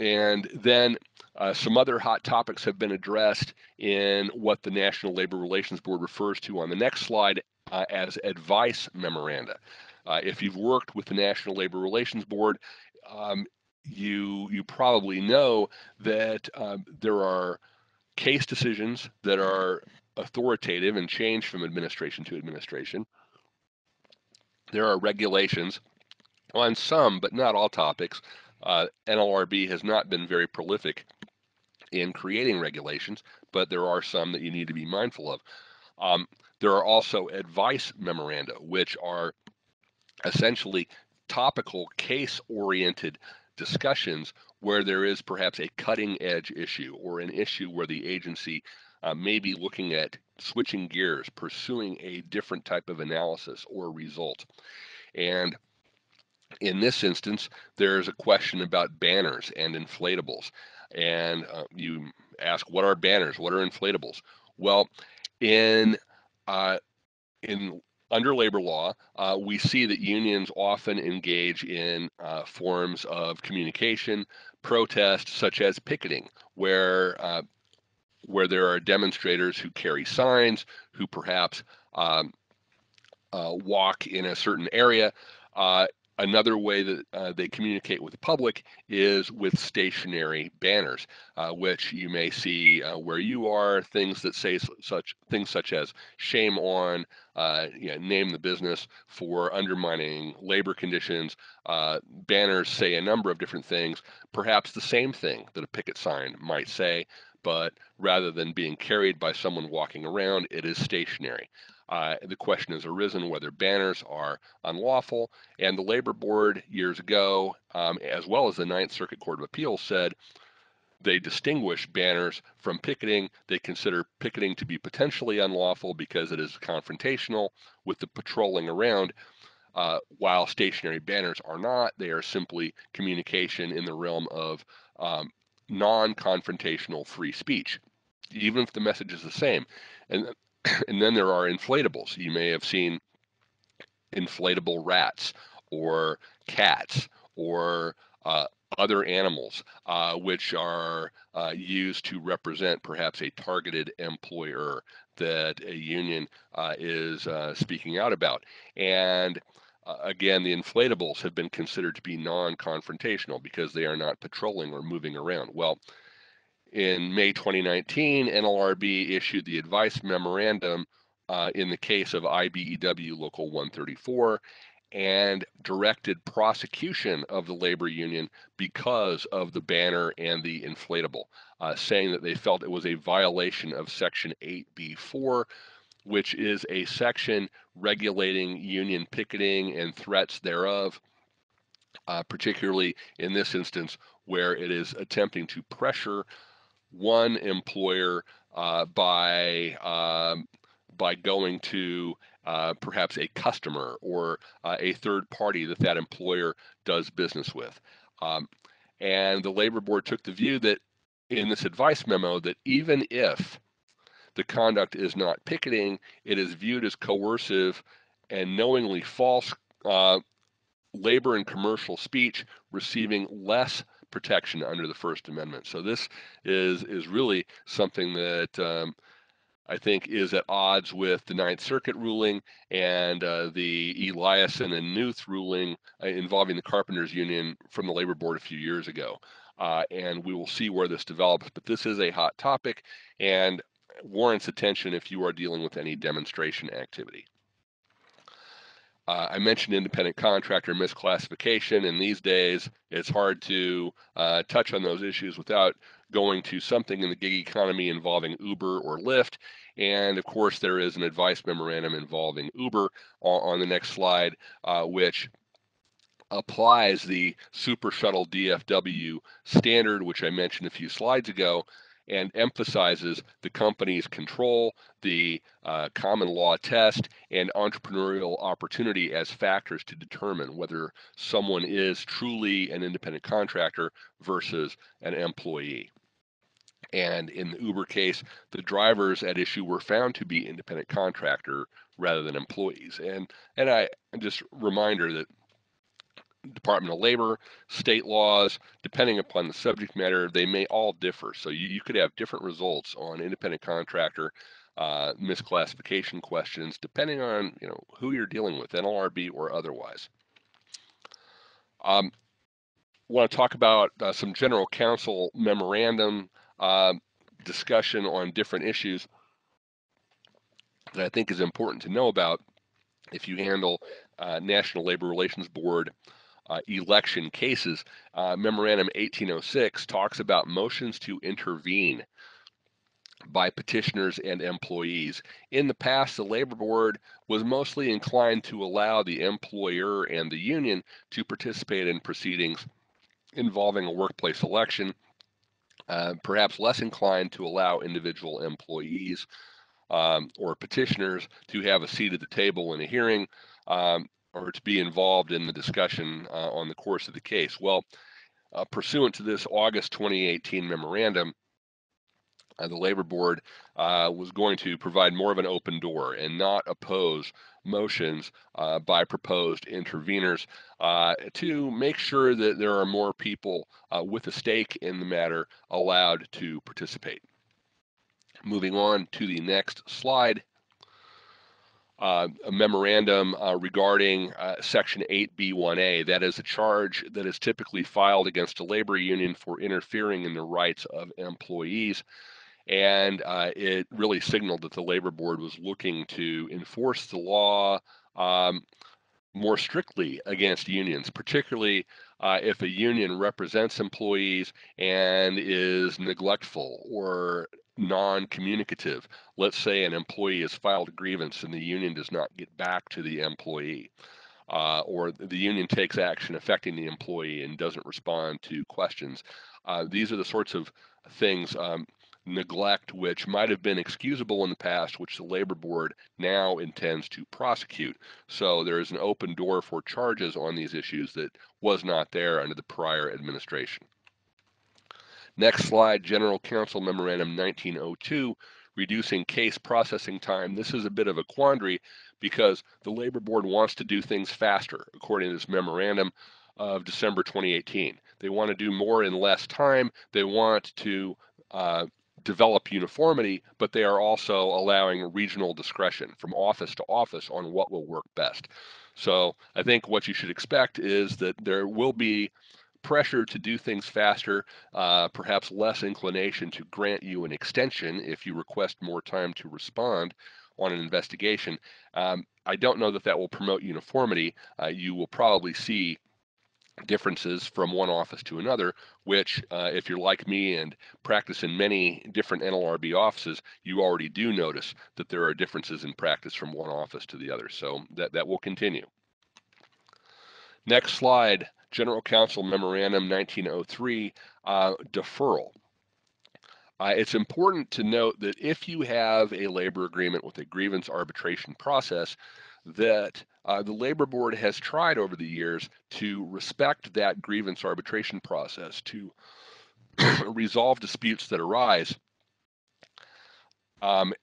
and then uh, some other hot topics have been addressed in what the National Labor Relations Board refers to on the next slide uh, as advice memoranda. Uh, if you've worked with the National Labor Relations Board, um, you you probably know that um, there are case decisions that are authoritative and change from administration to administration. There are regulations on some, but not all topics uh, NLRB has not been very prolific in creating regulations, but there are some that you need to be mindful of. Um, there are also advice memoranda, which are essentially topical case oriented discussions where there is perhaps a cutting edge issue or an issue where the agency uh, may be looking at switching gears, pursuing a different type of analysis or result. And in this instance, there's a question about banners and inflatables. And uh, you ask, what are banners? What are inflatables? Well, in uh, in under labor law, uh, we see that unions often engage in uh, forms of communication, protest, such as picketing, where uh, where there are demonstrators who carry signs, who perhaps um, uh, walk in a certain area, uh, Another way that uh, they communicate with the public is with stationary banners, uh, which you may see uh, where you are. Things that say such things such as "shame on," uh, you know, name the business for undermining labor conditions. Uh, banners say a number of different things, perhaps the same thing that a picket sign might say, but rather than being carried by someone walking around, it is stationary. Uh, the question has arisen whether banners are unlawful, and the Labor Board years ago, um, as well as the Ninth Circuit Court of Appeals, said they distinguish banners from picketing. They consider picketing to be potentially unlawful because it is confrontational with the patrolling around, uh, while stationary banners are not. They are simply communication in the realm of um, non confrontational free speech, even if the message is the same. And and then there are inflatables. You may have seen inflatable rats or cats or uh, other animals, uh, which are uh, used to represent perhaps a targeted employer that a union uh, is uh, speaking out about. And uh, again, the inflatables have been considered to be non confrontational because they are not patrolling or moving around. Well, in May 2019, NLRB issued the advice memorandum uh, in the case of IBEW Local 134 and directed prosecution of the labor union because of the banner and the inflatable, uh, saying that they felt it was a violation of Section 8B4, which is a section regulating union picketing and threats thereof. Uh, particularly in this instance, where it is attempting to pressure one employer uh, by um, by going to uh, perhaps a customer or uh, a third party that that employer does business with. Um, and the labor board took the view that in this advice memo that even if the conduct is not picketing, it is viewed as coercive and knowingly false uh, labor and commercial speech receiving less protection under the First Amendment. So this is is really something that um, I think is at odds with the Ninth Circuit ruling and uh, the Eliason and Knuth ruling uh, involving the Carpenters Union from the Labor Board a few years ago. uh, and we will see where this develops. But this is a hot topic and warrants attention if you are dealing with any demonstration activity. Uh, I mentioned independent contractor misclassification, and these days it's hard to uh, touch on those issues without going to something in the gig economy involving Uber or Lyft. And of course, there is an advice memorandum involving Uber on, on the next slide, uh, which applies the Super Shuttle DFW standard, which I mentioned a few slides ago, and emphasizes the company's control, the uh, common law test, and entrepreneurial opportunity as factors to determine whether someone is truly an independent contractor versus an employee. And in the Uber case, the drivers at issue were found to be independent contractor rather than employees. And and I just reminder that Department of Labor, state laws, depending upon the subject matter, they may all differ. So you, you could have different results on independent contractor uh, misclassification questions, depending on you know who you're dealing with, NLRB or otherwise. Um, want to talk about uh, some general counsel memorandum uh, discussion on different issues that I think is important to know about if you handle uh, National Labor Relations Board uh, election cases. Uh, Memorandum 1806 talks about motions to intervene by petitioners and employees. In the past, the labor board was mostly inclined to allow the employer and the union to participate in proceedings involving a workplace election, uh, perhaps less inclined to allow individual employees um, or petitioners to have a seat at the table in a hearing. Um, or to be involved in the discussion uh, on the course of the case. Well, uh, pursuant to this August 2018 memorandum, uh, the labor board uh, was going to provide more of an open door and not oppose motions uh, by proposed interveners uh, to make sure that there are more people with a stake in the matter allowed to participate. Moving on to the next slide uh, a memorandum uh, regarding uh, Section 8B1A. That is a charge that is typically filed against a labor union for interfering in the rights of employees. And uh, it really signaled that the labor board was looking to enforce the law um, more strictly against unions, particularly uh, if a union represents employees and is neglectful or non-communicative. Let's say an employee has filed a grievance and the union does not get back to the employee. Uh, or the union takes action affecting the employee and doesn't respond to questions. Uh, these are the sorts of things, um, neglect, which might have been excusable in the past, which the labor board now intends to prosecute. So there is an open door for charges on these issues that was not there under the prior administration. Next slide, General Counsel Memorandum 1902, reducing case processing time. This is a bit of a quandary because the Labor Board wants to do things faster, according to this memorandum of December 2018. They want to do more in less time. They want to uh, develop uniformity, but they are also allowing regional discretion from office to office on what will work best. So I think what you should expect is that there will be pressure to do things faster, uh, perhaps less inclination to grant you an extension if you request more time to respond on an investigation. Um, I don't know that that will promote uniformity. Uh, you will probably see differences from one office to another, which, uh, if you're like me and practice in many different NLRB offices, you already do notice that there are differences in practice from one office to the other. So that, that will continue. Next slide. General Counsel Memorandum 1903 uh, deferral. Uh, it's important to note that if you have a labor agreement with a grievance arbitration process, that uh, the labor board has tried over the years to respect that grievance arbitration process to resolve disputes that arise um,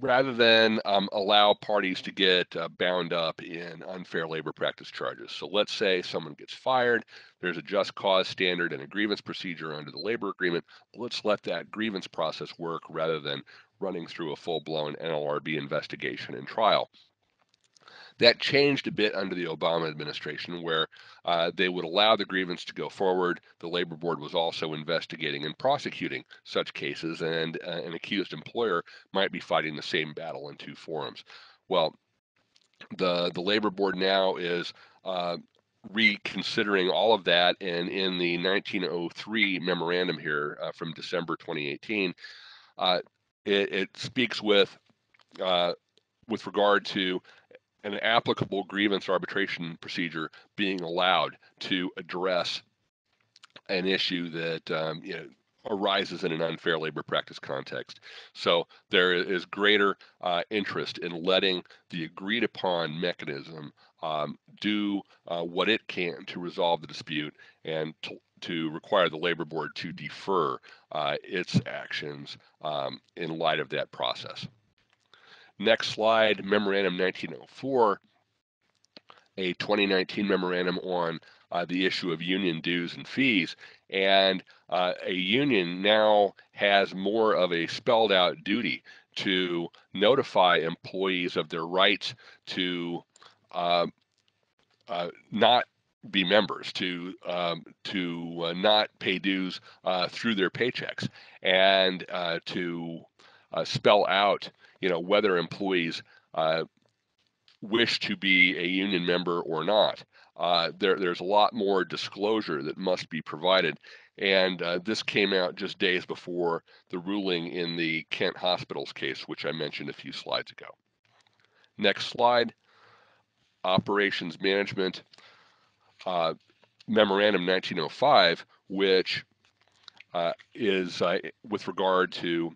rather than um, allow parties to get uh, bound up in unfair labor practice charges. So let's say someone gets fired, there's a just cause standard and a grievance procedure under the labor agreement. Let's let that grievance process work rather than running through a full blown NLRB investigation and trial. That changed a bit under the Obama administration, where uh, they would allow the grievance to go forward. The labor board was also investigating and prosecuting such cases, and uh, an accused employer might be fighting the same battle in two forums. Well, the the labor board now is uh, reconsidering all of that, and in the 1903 memorandum here uh, from December 2018, uh, it, it, speaks with uh, with regard to an applicable grievance arbitration procedure being allowed to address an issue that um, you know arises in an unfair labor practice context. So there is greater uh, interest in letting the agreed upon mechanism um, do uh, what it can to resolve the dispute and to, to require the labor board to defer uh, its actions um, in light of that process. Next slide, Memorandum 1904, a 2019 memorandum on uh, the issue of union dues and fees. And uh, a union now has more of a spelled out duty to notify employees of their rights to uh, uh not be members, to um, to uh, not pay dues uh, through their paychecks, and to spell out, you know, whether employees wish to be a union member or not uh, there, there's a lot more disclosure that must be provided. And uh, this came out just days before the ruling in the Kent Hospitals case, which I mentioned a few slides ago. Next slide Operations Management uh, Memorandum 1905, which uh, is uh, with regard to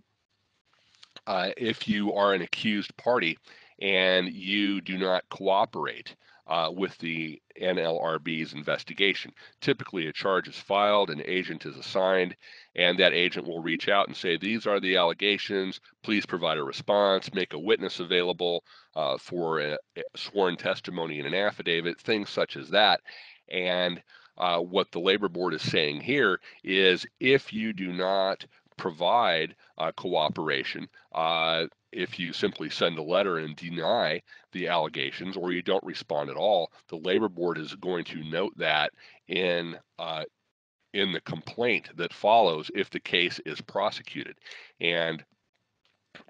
uh, if you are an accused party and you do not cooperate uh, with the NLRB's investigation. Typically, a charge is filed, an agent is assigned, and that agent will reach out and say, These are the allegations. Please provide a response, make a witness available uh, for a, sworn testimony in an affidavit, things such as that. And uh, what the labor board is saying here is if you do not provide uh, cooperation, uh, if you simply send a letter and deny the allegations or you don't respond at all, the labor board is going to note that in uh, in the complaint that follows if the case is prosecuted. And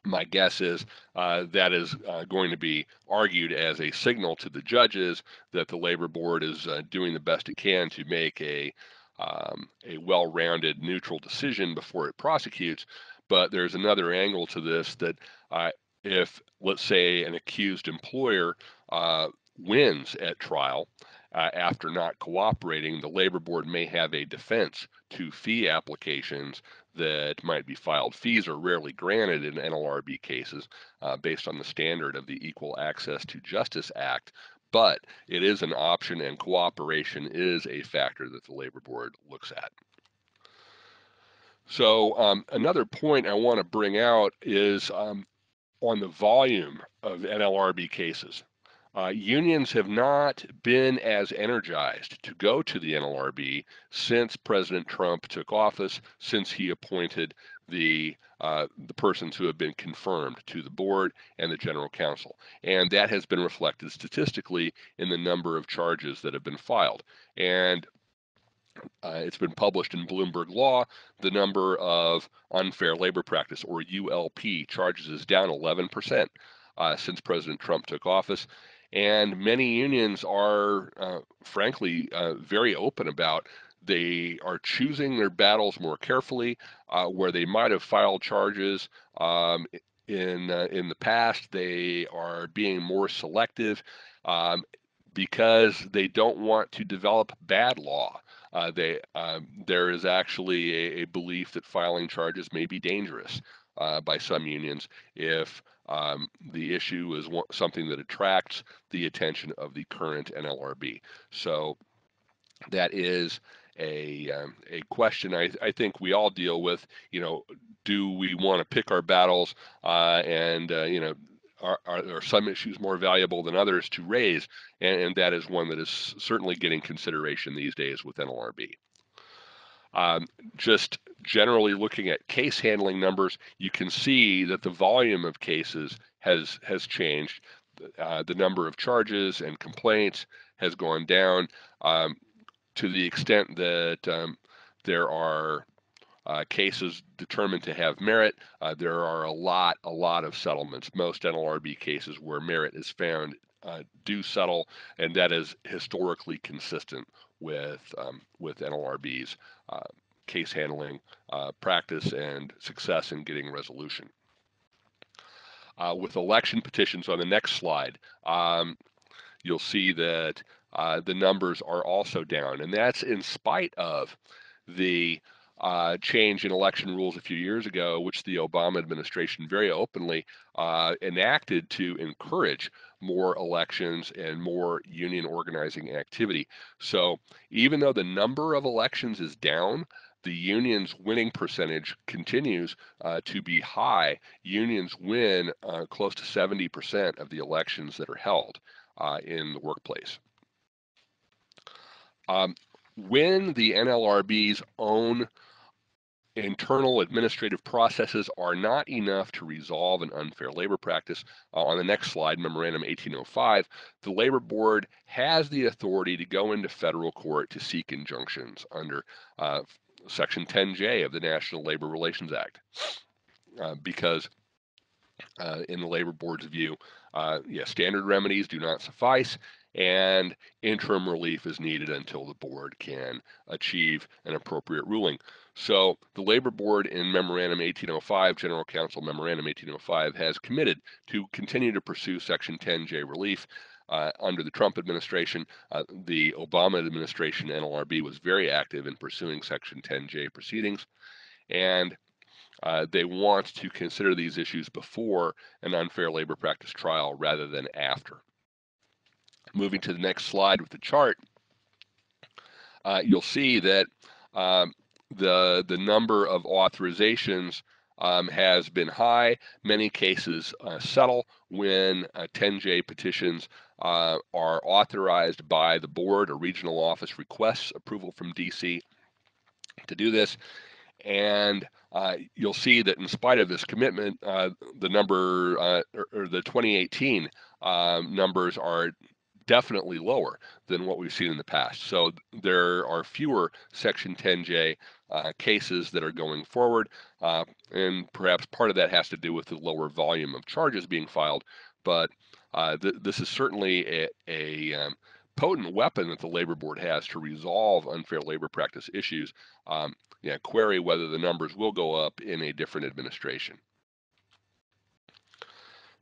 my guess is uh, that is uh, going to be argued as a signal to the judges that the labor board is uh, doing the best it can to make a um, a well-rounded neutral decision before it prosecutes. But there's another angle to this that uh, if, let's say, an accused employer uh, wins at trial uh, after not cooperating, the labor board may have a defense to fee applications that might be filed. Fees are rarely granted in NLRB cases uh, based on the standard of the Equal Access to Justice Act, but it is an option and cooperation is a factor that the labor board looks at. So um, another point I want to bring out is um, on the volume of NLRB cases. Uh, unions have not been as energized to go to the NLRB since President Trump took office, since he appointed the uh, the persons who have been confirmed to the board and the general counsel, and that has been reflected statistically in the number of charges that have been filed. And uh, it's been published in Bloomberg Law. The number of unfair labor practice, or ULP, charges is down 11% uh, since President Trump took office. And many unions are, uh, frankly, uh, very open about they are choosing their battles more carefully, uh, where they might have filed charges um, in uh, in the past. They are being more selective um, because they don't want to develop bad law. Uh, they, uh, there is actually a, a, belief that filing charges may be dangerous uh, by some unions if um, the issue is something that attracts the attention of the current NLRB. So that is a um, a question I, I think we all deal with. You know, do we want to pick our battles uh, and uh, you know are, are, are, some issues more valuable than others to raise? And, and, that is one that is certainly getting consideration these days with NLRB. Um, just generally looking at case handling numbers, you can see that the volume of cases has has changed. uh, the number of charges and complaints has gone down um, to the extent that um, there are uh, cases determined to have merit. Uh, there are a lot, a lot of settlements. Most NLRB cases where merit is found uh, do settle, and that is historically consistent with um, with NLRB's uh, case handling uh, practice and success in getting resolution. Uh, with election petitions on the next slide, um, you'll see that uh, the numbers are also down, and that's in spite of the uh, change in election rules a few years ago, which the Obama administration very openly uh, enacted to encourage more elections and more union organizing activity. So even though the number of elections is down, the union's winning percentage continues uh, to be high. Unions win uh, close to 70% of the elections that are held uh, in the workplace. Um, when the NLRB's own internal administrative processes are not enough to resolve an unfair labor practice. Uh, on the next slide, Memorandum 1805, the Labor Board has the authority to go into federal court to seek injunctions under uh, Section 10J of the National Labor Relations Act. Uh, because uh, in the Labor Board's view, uh, yeah, standard remedies do not suffice, and interim relief is needed until the board can achieve an appropriate ruling. So the Labor Board in Memorandum 1805, General Counsel Memorandum 1805, has committed to continue to pursue Section 10J relief. Uh, under the Trump administration, uh, the Obama administration, NLRB, was very active in pursuing Section 10J proceedings. And uh, they want to consider these issues before an unfair labor practice trial rather than after. Moving to the next slide with the chart, uh, you'll see that um, the the number of authorizations um, has been high. Many cases uh, settle when uh, 10J petitions uh, are authorized by the board. A regional office requests approval from DC to do this. And uh, you'll see that in spite of this commitment, uh, the number uh, or, or, the 2018 um, numbers are definitely lower than what we've seen in the past. So there are fewer Section 10J uh, cases that are going forward, uh, and perhaps part of that has to do with the lower volume of charges being filed. But uh, th- this is certainly a, a um, potent weapon that the labor board has to resolve unfair labor practice issues. Um, yeah, query whether the numbers will go up in a different administration.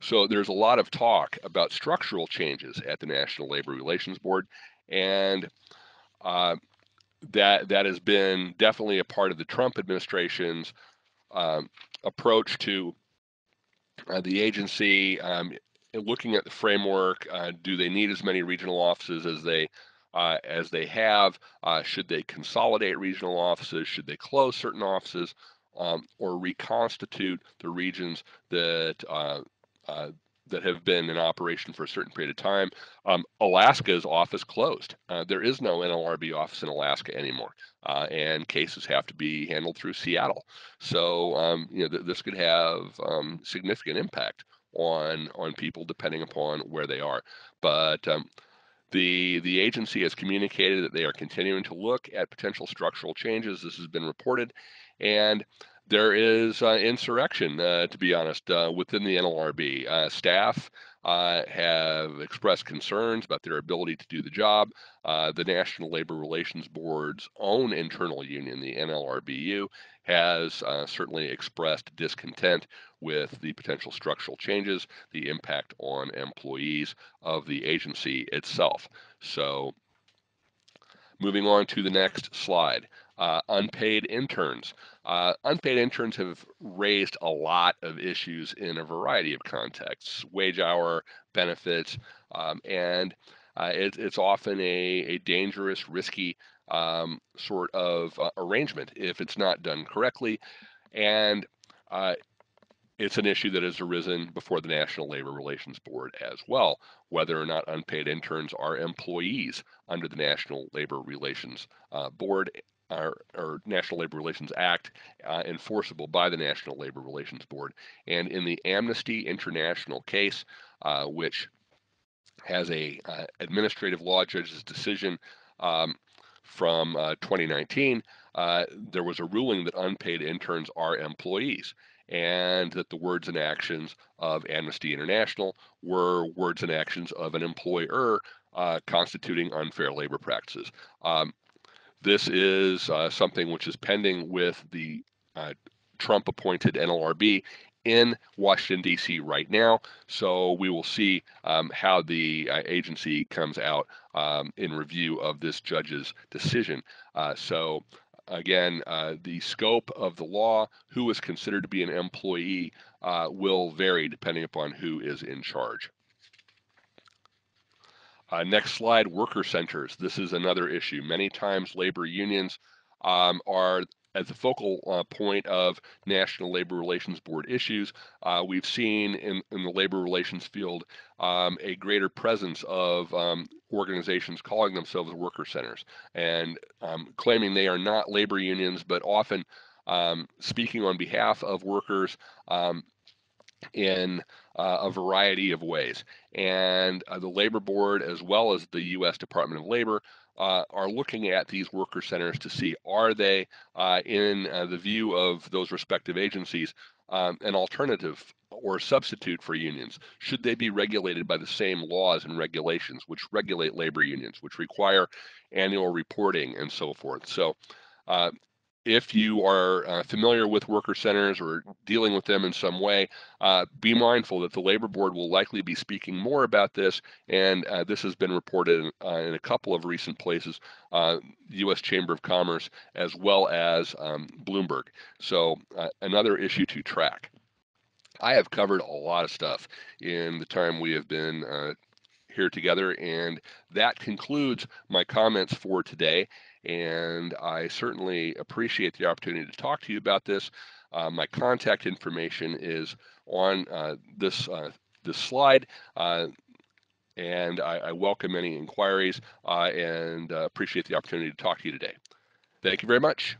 So there's a lot of talk about structural changes at the National Labor Relations Board, and uh, that that has been definitely a part of the Trump administration's um, approach to uh, the agency. Um, looking at the framework, uh, do they need as many regional offices as they uh, as they have? Uh, should they consolidate regional offices? Should they close certain offices? Um, or reconstitute the regions that uh, uh, that have been in operation for a certain period of time. Um, Alaska's office closed. Uh, there is no NLRB office in Alaska anymore, uh, and cases have to be handled through Seattle. So um, you know th- this could have um, significant impact on on people depending upon where they are. But um, the the agency has communicated that they are continuing to look at potential structural changes. This has been reported, and there is uh, insurrection, uh, to be honest, uh, within the NLRB. Uh, staff uh, have expressed concerns about their ability to do the job. Uh, the National Labor Relations Board's own internal union, the NLRBU, has certainly expressed discontent with the potential structural changes, the impact on employees of the agency itself. So, moving on to the next slide. Uh, unpaid interns. Uh, unpaid interns have raised a lot of issues in a variety of contexts wage hour, benefits, um, and uh, it, it's often a, a dangerous, risky um, sort of uh, arrangement if it's not done correctly. And uh, it's an issue that has arisen before the National Labor Relations Board as well, whether or not unpaid interns are employees under the National Labor Relations uh, Board or, or, National Labor Relations Act uh, enforceable by the National Labor Relations Board. And in the Amnesty International case, uh, which has a uh, administrative law judge's decision um, from uh, 2019. Uh, there was a ruling that unpaid interns are employees and that the words and actions of Amnesty International were words and actions of an employer uh, constituting unfair labor practices. Um, this is uh, something which is pending with the uh, Trump appointed NLRB in Washington, D.C. right now. So we will see um, how the uh, agency comes out um, in review of this judge's decision. Uh, so again, uh, the scope of the law, who is considered to be an employee, uh, will vary depending upon who is in charge. Uh, next slide, worker centers. This is another issue. Many times labor unions um, are at the focal uh, point of National Labor Relations Board issues. Uh, we've seen in, in the labor relations field um, a greater presence of um, organizations calling themselves worker centers and um, claiming they are not labor unions, but often um, speaking on behalf of workers um, in uh, a variety of ways. And uh, the Labor Board, as well as the U.S. Department of Labor, uh, are looking at these worker centers to see are they, uh, in uh, the view of those respective agencies, um, an alternative or substitute for unions? Should they be regulated by the same laws and regulations which regulate labor unions, which require annual reporting and so forth? So, uh, if you are uh, familiar with worker centers or dealing with them in some way, uh, be mindful that the labor board will likely be speaking more about this. And uh, this has been reported in, uh, in, a couple of recent places, U.S. Uh, Chamber of Commerce, as well as um, Bloomberg. So uh, another issue to track. I have covered a lot of stuff in the time we have been here together, and that concludes my comments for today and I certainly appreciate the opportunity to talk to you about this. Uh, my contact information is on uh, this uh, this slide, uh, and I, I, welcome any inquiries uh, and appreciate the opportunity to talk to you today. Thank you very much.